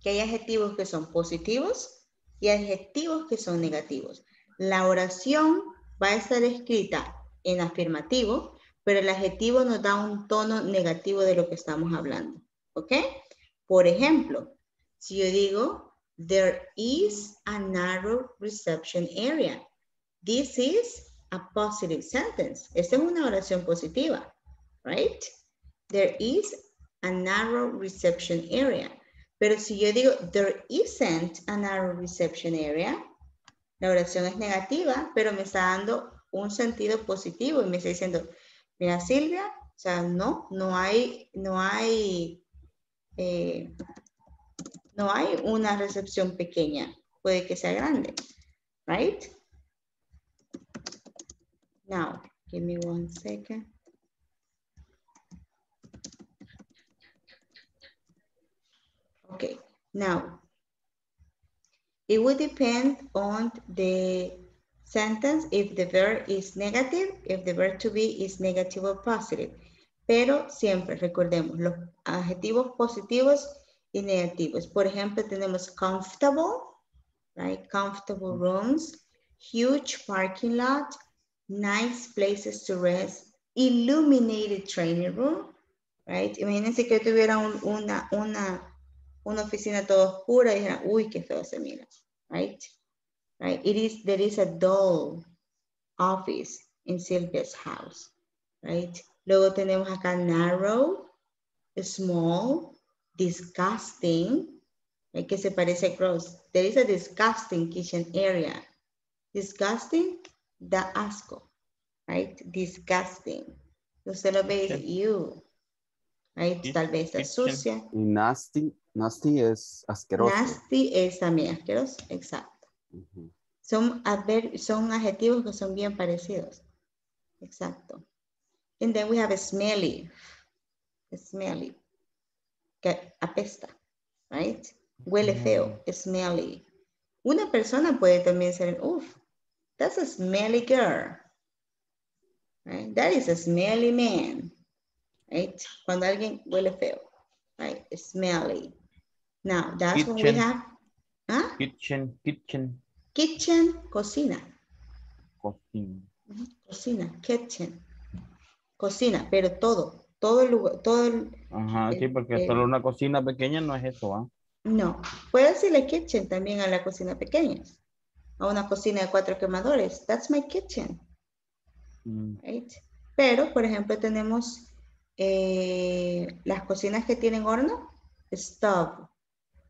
que hay adjetivos que son positivos y adjetivos que son negativos. La oración va a estar escrita en afirmativo, pero el adjetivo nos da un tono negativo de lo que estamos hablando. ¿Ok? Por ejemplo, si yo digo, there is a narrow reception area. This is a positive sentence. Esta es una oración positiva, right? There is a narrow reception area. Pero si yo digo, there isn't a narrow reception area, la oración es negativa, pero me está dando un sentido positivo y me está diciendo, mira Silvia, o sea, no, no hay, no hay, eh, no hay una recepción pequeña, puede que sea grande, right? Now, give me one second. Okay, now, it would depend on the sentence if the verb is negative, if the verb to be is negative or positive. Pero siempre recordemos los adjetivos positivos y negativos. Por ejemplo, tenemos comfortable, right? Comfortable rooms, huge parking lot, nice places to rest, illuminated training room, right? Imagínense que yo tuviera un- una, una, una oficina toda oscura y dijera, uy, qué feo se mira, right? Right? It is, there is a dull office in Sylvia's house, right? Luego tenemos acá narrow, small, disgusting, right, que se parece a gross. There is a disgusting kitchen area. Disgusting, da asco, right? Disgusting. Usted lo ve y dice, ew, right? Tal vez está sucia. Y nasty, nasty es asqueroso. Nasty es también asqueroso, exacto. Son, adver- son adjetivos que son bien parecidos. Exacto. And then we have a smelly. a Smelly. Que apesta, right? Huele feo, smelly. Una persona puede también ser, uff, that's a smelly girl. Right? That is a smelly man. Right? Cuando alguien huele feo. Right? Smelly. Now, that's what we have, ¿ah? Kitchen, kitchen, Kitchen, cocina. cocina. Cocina, kitchen. Cocina, pero todo, todo el lugar, todo el, Ajá, sí, porque Este- solo una cocina pequeña no es eso, ¿ah? no. Puede decirle kitchen también a la cocina pequeña. A una cocina de cuatro quemadores. That's my kitchen, Mm, right? Pero, por ejemplo, tenemos eh, las cocinas que tienen horno. Stove.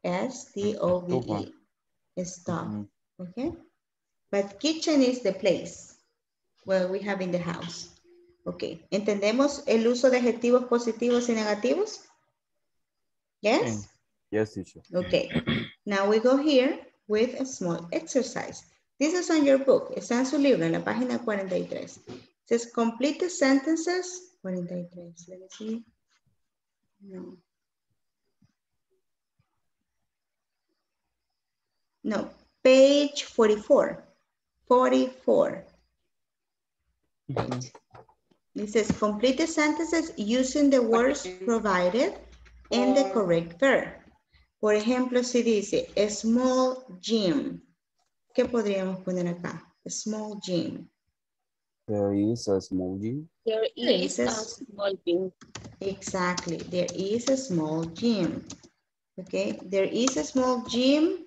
S-T-O-V-E. E. Stove. ujú. Okay. But kitchen is the place where we have in the house. Okay. ¿Entendemos el uso de adjetivos positivos y negativos? Yes? Yes, teacher. Okay. Now we go here with a small exercise. This is on your book. Está en su libro, en la página 43. It says complete the sentences. 43, let me see. No. No, page 44. 44. Right. It says complete the sentences using the words provided and the oh. correct verb. Por ejemplo, si dice a small gym, ¿qué podríamos poner acá? A small gym. There is a small gym. There There is is a a- small gym. Exactly, there is a small gym. Okay, there is a small gym.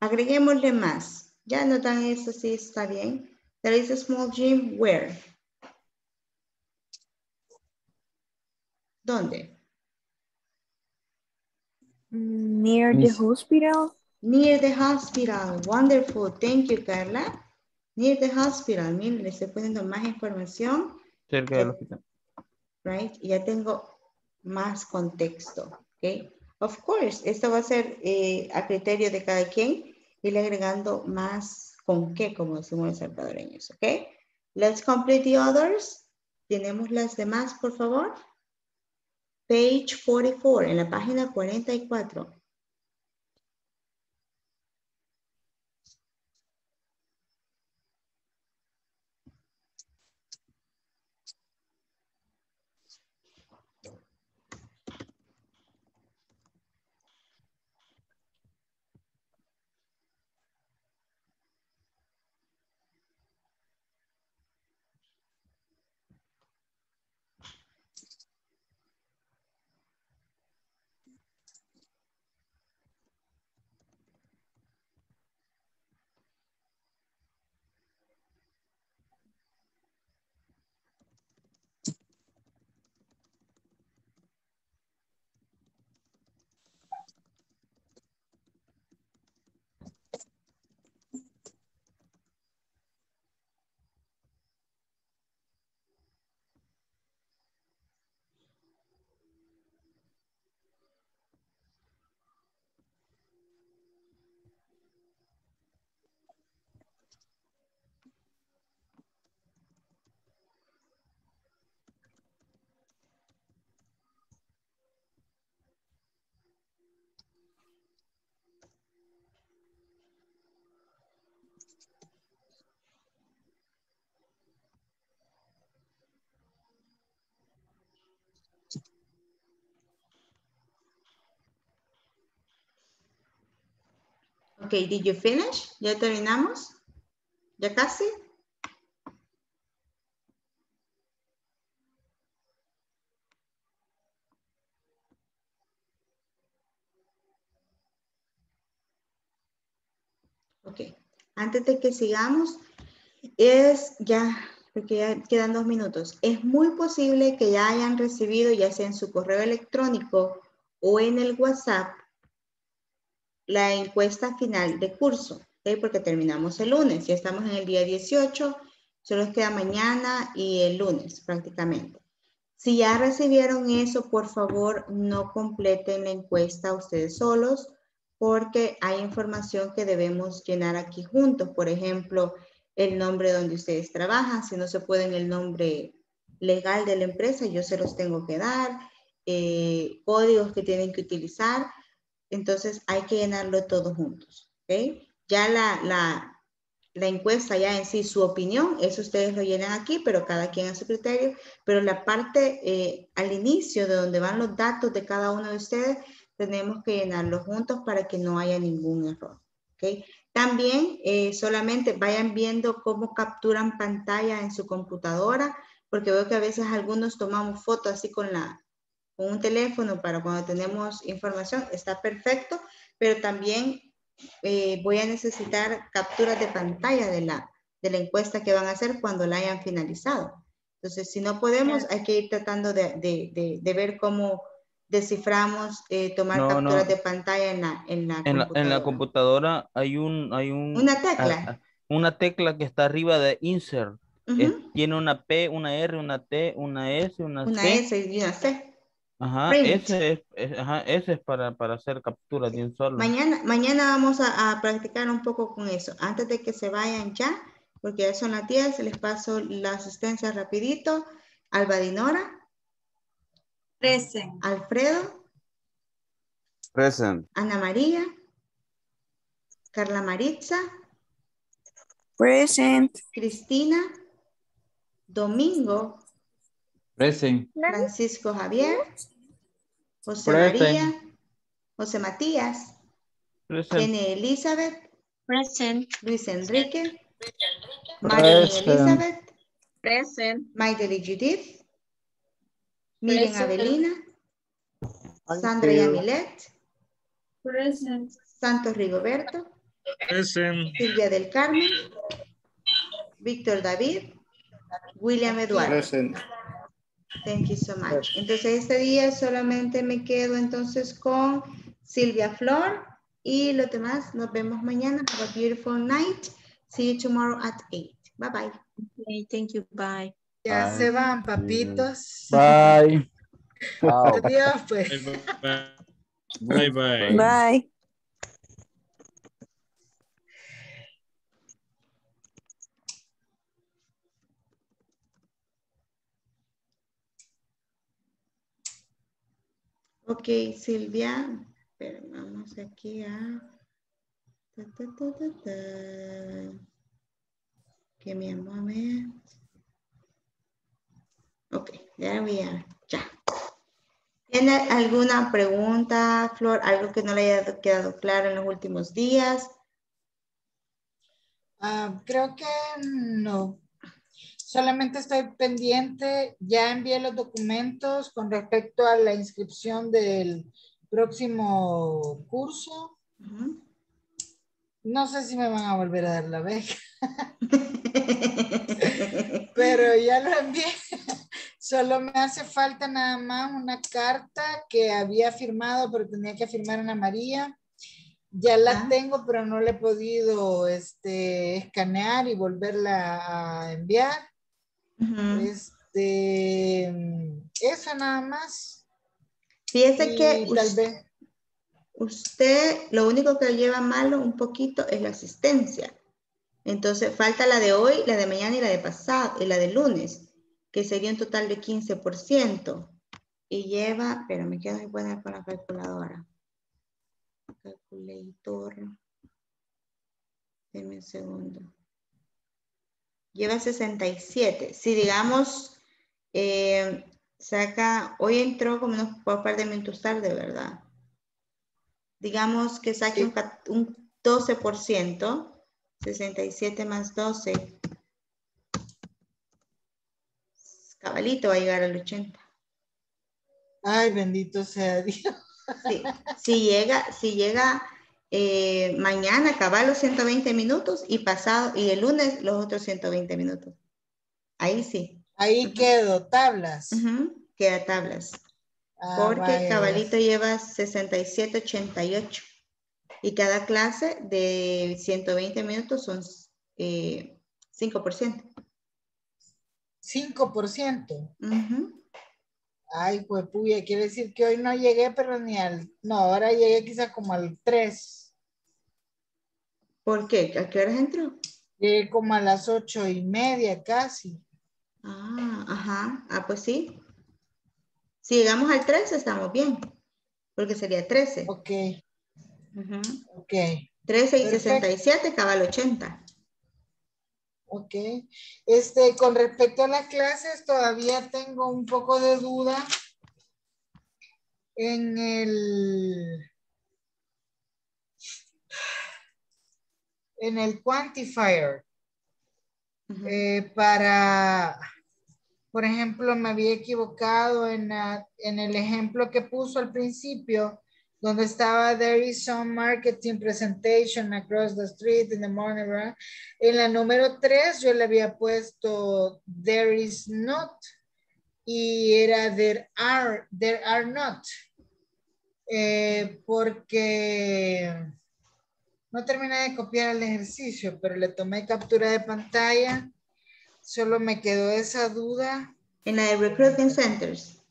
Agreguémosle más. Ya notan eso, sí está bien. There is a small gym where? ¿Dónde? Near the hospital. Near the hospital. Wonderful. Thank you, Carla. Near the hospital. Miren, le estoy poniendo más información. Cerca del hospital. right? Y ya tengo más contexto, ¿ok? Of course, esto va a ser eh, a criterio de cada quien, y le agregando más con qué, como decimos los salvadoreños, ¿ok? Let's complete the others. Tenemos las demás, por favor. Page 44, en la página 44. Ok, did you finish? ¿Ya terminamos? ¿Ya casi? Ok, antes de que sigamos, es ya, porque ya quedan dos minutos, es muy posible que ya hayan recibido, ya sea en su correo electrónico o en el WhatsApp, la encuesta final de curso, ¿ok? porque terminamos el lunes, ya estamos en el día 18, solo queda mañana y el lunes prácticamente. Si ya recibieron eso, por favor, no completen la encuesta ustedes solos, porque hay información que debemos llenar aquí juntos. Por ejemplo, el nombre donde ustedes trabajan, si no se pueden el nombre legal de la empresa, yo se los tengo que dar, eh, códigos que tienen que utilizar, entonces hay que llenarlo todo juntos. Ya la, la, encuesta ya en sí, su opinión, eso ustedes lo llenan aquí, pero cada quien a su criterio, pero la parte eh, al inicio de donde van los datos de cada uno de ustedes, tenemos que llenarlo juntos para que no haya ningún error. También eh, solamente vayan viendo cómo capturan pantalla en su computadora, porque veo que a veces algunos tomamos fotos así con la, con un teléfono para cuando tenemos información, está perfecto, pero también eh, voy a necesitar capturas de pantalla de la, de la encuesta que van a hacer cuando la hayan finalizado. Entonces, si no podemos, hay que ir tratando de, de, de, de ver cómo desciframos, eh, tomar No, capturas no. de pantalla en la, en la En la, en la computadora. computadora hay un, hay un Una tecla. a- a- una tecla que está arriba de insert. Ujú. Es- tiene una P, una R, una T, una S, una, Una C. S y una C. Ajá, Print. ese es, es- ajá, ese es para, para hacer capturas de un solo. Mañana, mañana vamos a, a practicar un poco con eso. Antes de que se vayan ya, porque ya son las 10, les paso la asistencia rapidito. Alba Dinora. Present. Alfredo, Present. Ana María, Carla Maritza, Present. Cristina, Domingo, Present. Francisco Javier, José Present. María, José Matías, Present. Jenny Elizabeth, Present. Luis Enrique, María. Elizabeth, Present. Maideli Judith, Miriam Present. Avelina, Sandra. Yamilet, Present. Santos Rigoberto, Present. Silvia del Carmen, Víctor David, William Eduardo. Present. Thank you so much. Entonces este día solamente me quedo entonces con Silvia Flor y los demás nos vemos mañana. Have a beautiful night. See you tomorrow at 8. Bye bye. Okay, thank you. Bye. Ya Bye. se van, papitos. Bye. [laughs] Adiós, pues. Bye bye. Bye. Ok, Silvia. Pero vamos aquí a... ta, ta, ta. Give me a moment. Ok, there we are. Ya. ¿Tiene alguna pregunta, Flor? ¿Algo que no le haya quedado claro en los últimos días? Ah, creo que no. Solamente estoy pendiente, ya envié los documentos con respecto a la inscripción del próximo curso. No sé si me van a volver a dar la beca, [laughs] pero ya lo envié. Solo me hace falta nada más una carta que había firmado, pero tenía que firmar Ana María. Ya la Ah. tengo, pero no la he podido este, escanear y volverla a enviar. Este, eso nada más. Fíjese Y que tal us- vez, usted lo único que lleva malo un poquito es la asistencia. Entonces falta la de hoy, la de mañana y la de pasado y la de lunes, que sería un total de 15%. Y lleva, pero me quedo buena con la calculadora. Calculator. Deme un segundo. Lleva 67. Si digamos, eh, saca, hoy entró como unos un par de minutos tarde, ¿verdad? Digamos que saque un, cat- un 12%, 67 más 12. Cabalito va a llegar al 80. ay, bendito sea Dios. Sí, si llega, si llega eh, mañana, cabal los 120 minutos y pasado, y el lunes los otros 120 minutos. Ahí sí. Ahí quedo, tablas. Queda tablas. Ah, Porque vaya, cabalito lleva 67, 88. Y cada clase de 120 minutos son eh, 5%. 5%. Ujú. Ay, pues puya, quiere decir que hoy no llegué, pero ni al, no, ahora llegué quizá como al 3. ¿Por qué? ¿A qué horas entró? Llegué como a las ocho y media casi. Ah, ajá. Ah, pues sí. Si llegamos al 13, estamos bien. Porque sería 13. Ok, Ujú. ok, 13 y Perfecto. 67, cabal 80. ok. Este, con respecto a las clases, todavía tengo un poco de duda en el, en el quantifier. Eh, para, por ejemplo, me había equivocado en, la- en el ejemplo que puso al principio, donde estaba there is some marketing presentation across the street in the morning, ¿verdad? En la número 3 yo le había puesto there is not y era there are, there are not. Eh, porque no terminé de copiar el ejercicio, pero le tomé captura de pantalla. Solo me quedó esa duda. En la de Recruiting Centers.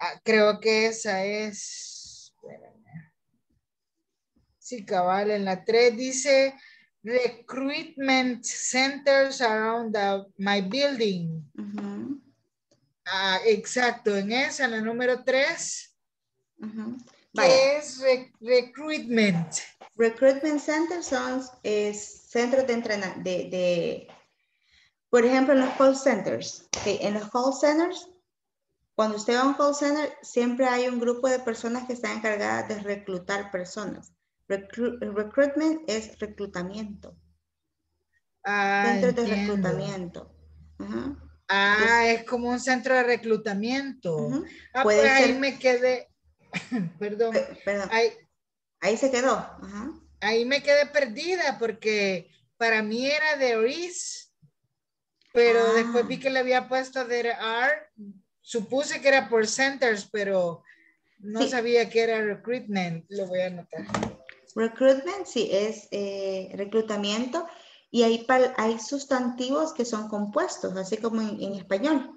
Ah, creo que esa es. espérame. Sí, cabal, en la 3 dice recruitment centers around the- my building. Ah, exacto, en esa, la número tres, Vaya. que es re- recruitment. Recruitment centers son es, centros de entrenamiento, de, de- por ejemplo, en los call centers. ok, En los call centers, cuando usted va a un call center, siempre hay un grupo de personas que están encargadas de reclutar personas. Recru- recruitment es reclutamiento. Ah, Centros de reclutamiento. Ah, es como un centro de reclutamiento. Ah, pues ahí me quedé, [coughs] perdón, Perdón. ahí, Ahí se quedó. Ajá. ahí me quedé perdida porque para mí era de RIS, pero Ah. después vi que le había puesto there are, supuse que era por centers, pero no Sí. sabía que era recruitment, lo voy a anotar. Recruitment, sí, es eh, reclutamiento y hay, hay sustantivos que son compuestos, así como en, en español.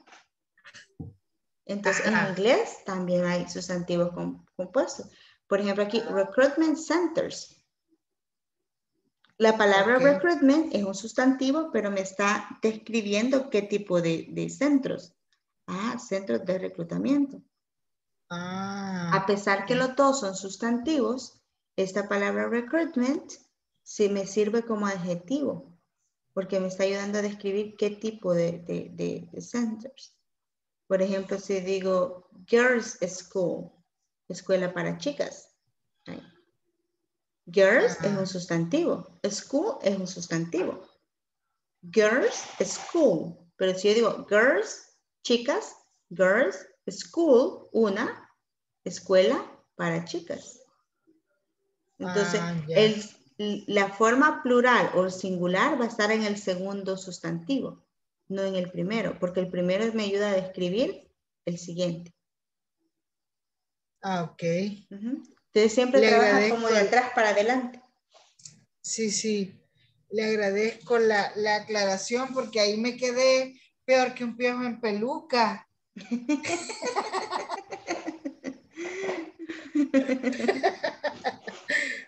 Entonces, Ajá. en inglés también hay sustantivos com- compuestos. Por ejemplo, aquí, recruitment centers. La palabra recruitment es un sustantivo, pero me está describiendo qué tipo de, de centros. Ah, centros de reclutamiento. Ah, A pesar que los dos son sustantivos, esta palabra recruitment sí me sirve como adjetivo, porque me está ayudando a describir qué tipo de, de, de- de centers. Por ejemplo, si digo girls school, escuela para chicas. Ahí. Girls es un sustantivo, school es un sustantivo. Girls school, pero si yo digo girls, chicas, girls school, una escuela para chicas. Entonces, Ah, el- la forma plural o singular va a estar en el segundo sustantivo, no en el primero, porque el primero me ayuda a describir el siguiente. Ah, ok. Ujú. Entonces, siempre Le trabaja agradezco como de atrás para adelante. Sí, sí. Le agradezco la, la aclaración porque ahí me quedé peor que un piojo en peluca.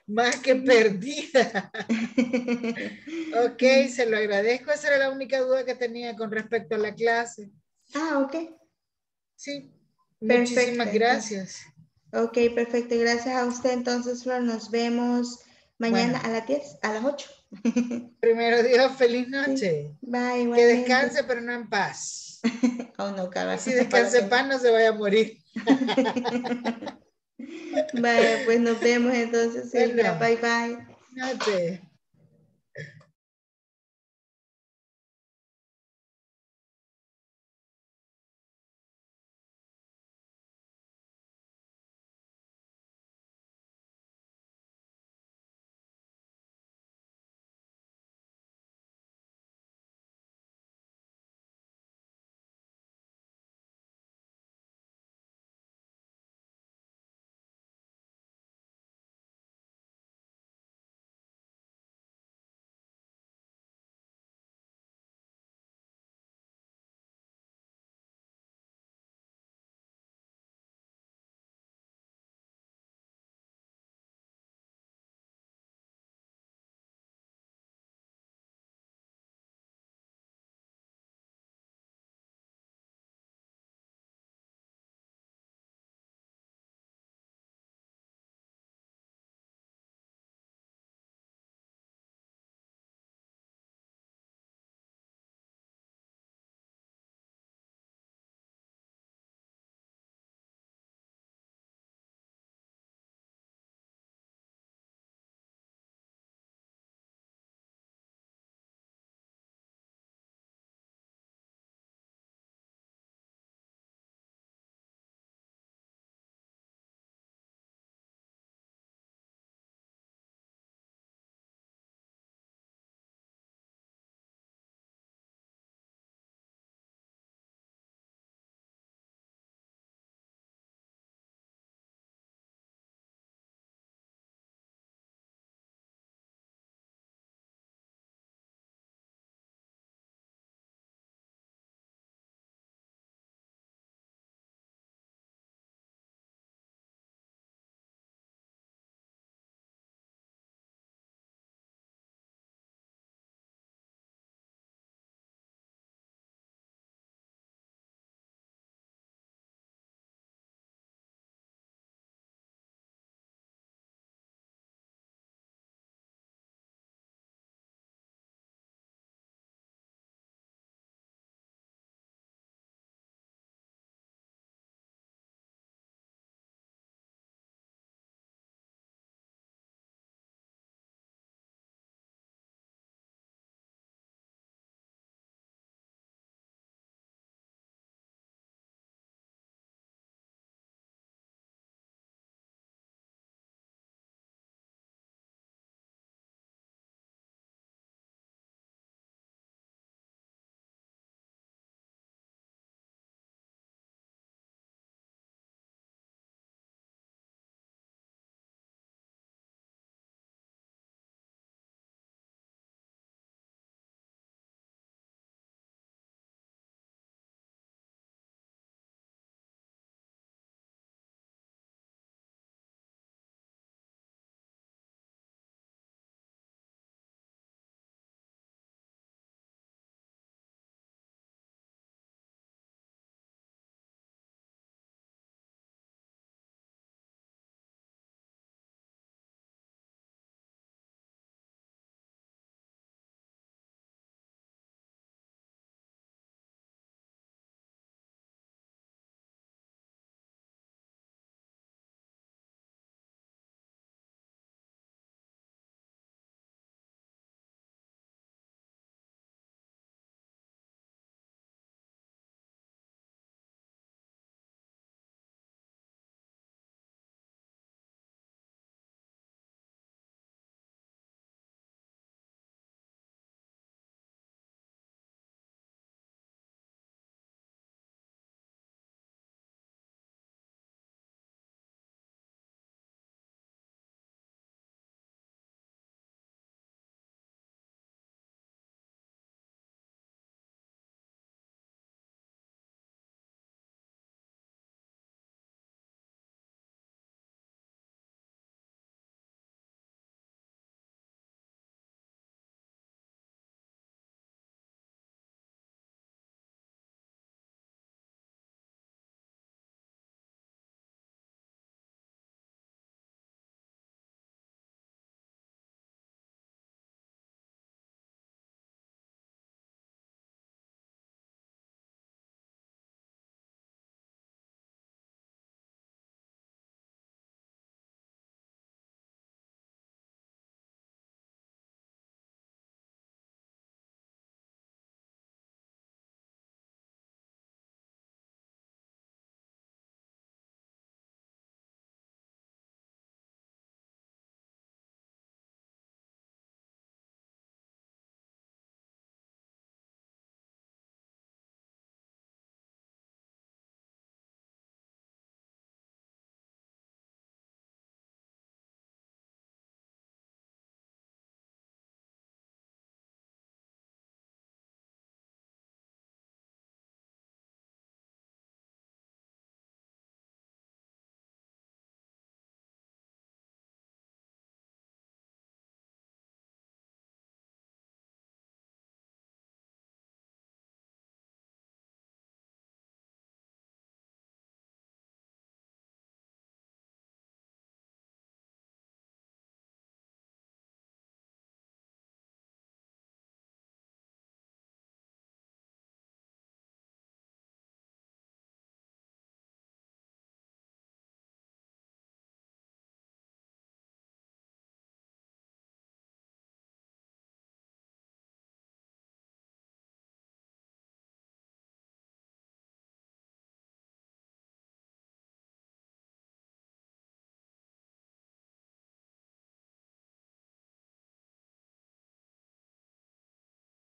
Más que perdida. ok, se lo agradezco. Esa era la única duda que tenía con respecto a la clase. Ah, ok. Sí. Perfecto, Muchísimas gracias. Ok, perfecto. Gracias a usted. Entonces, Flor, nos vemos mañana Bueno. a las 10, a las 8. [laughs] Primero Dios, feliz noche. Bye, Que descanse, pero no en paz. [laughs] Oh, no, cabrón. Si descanse en paz, no se vaya a morir. [laughs] Vaya, pues nos vemos entonces. Silvia. Bueno. Bye, bye. Noche.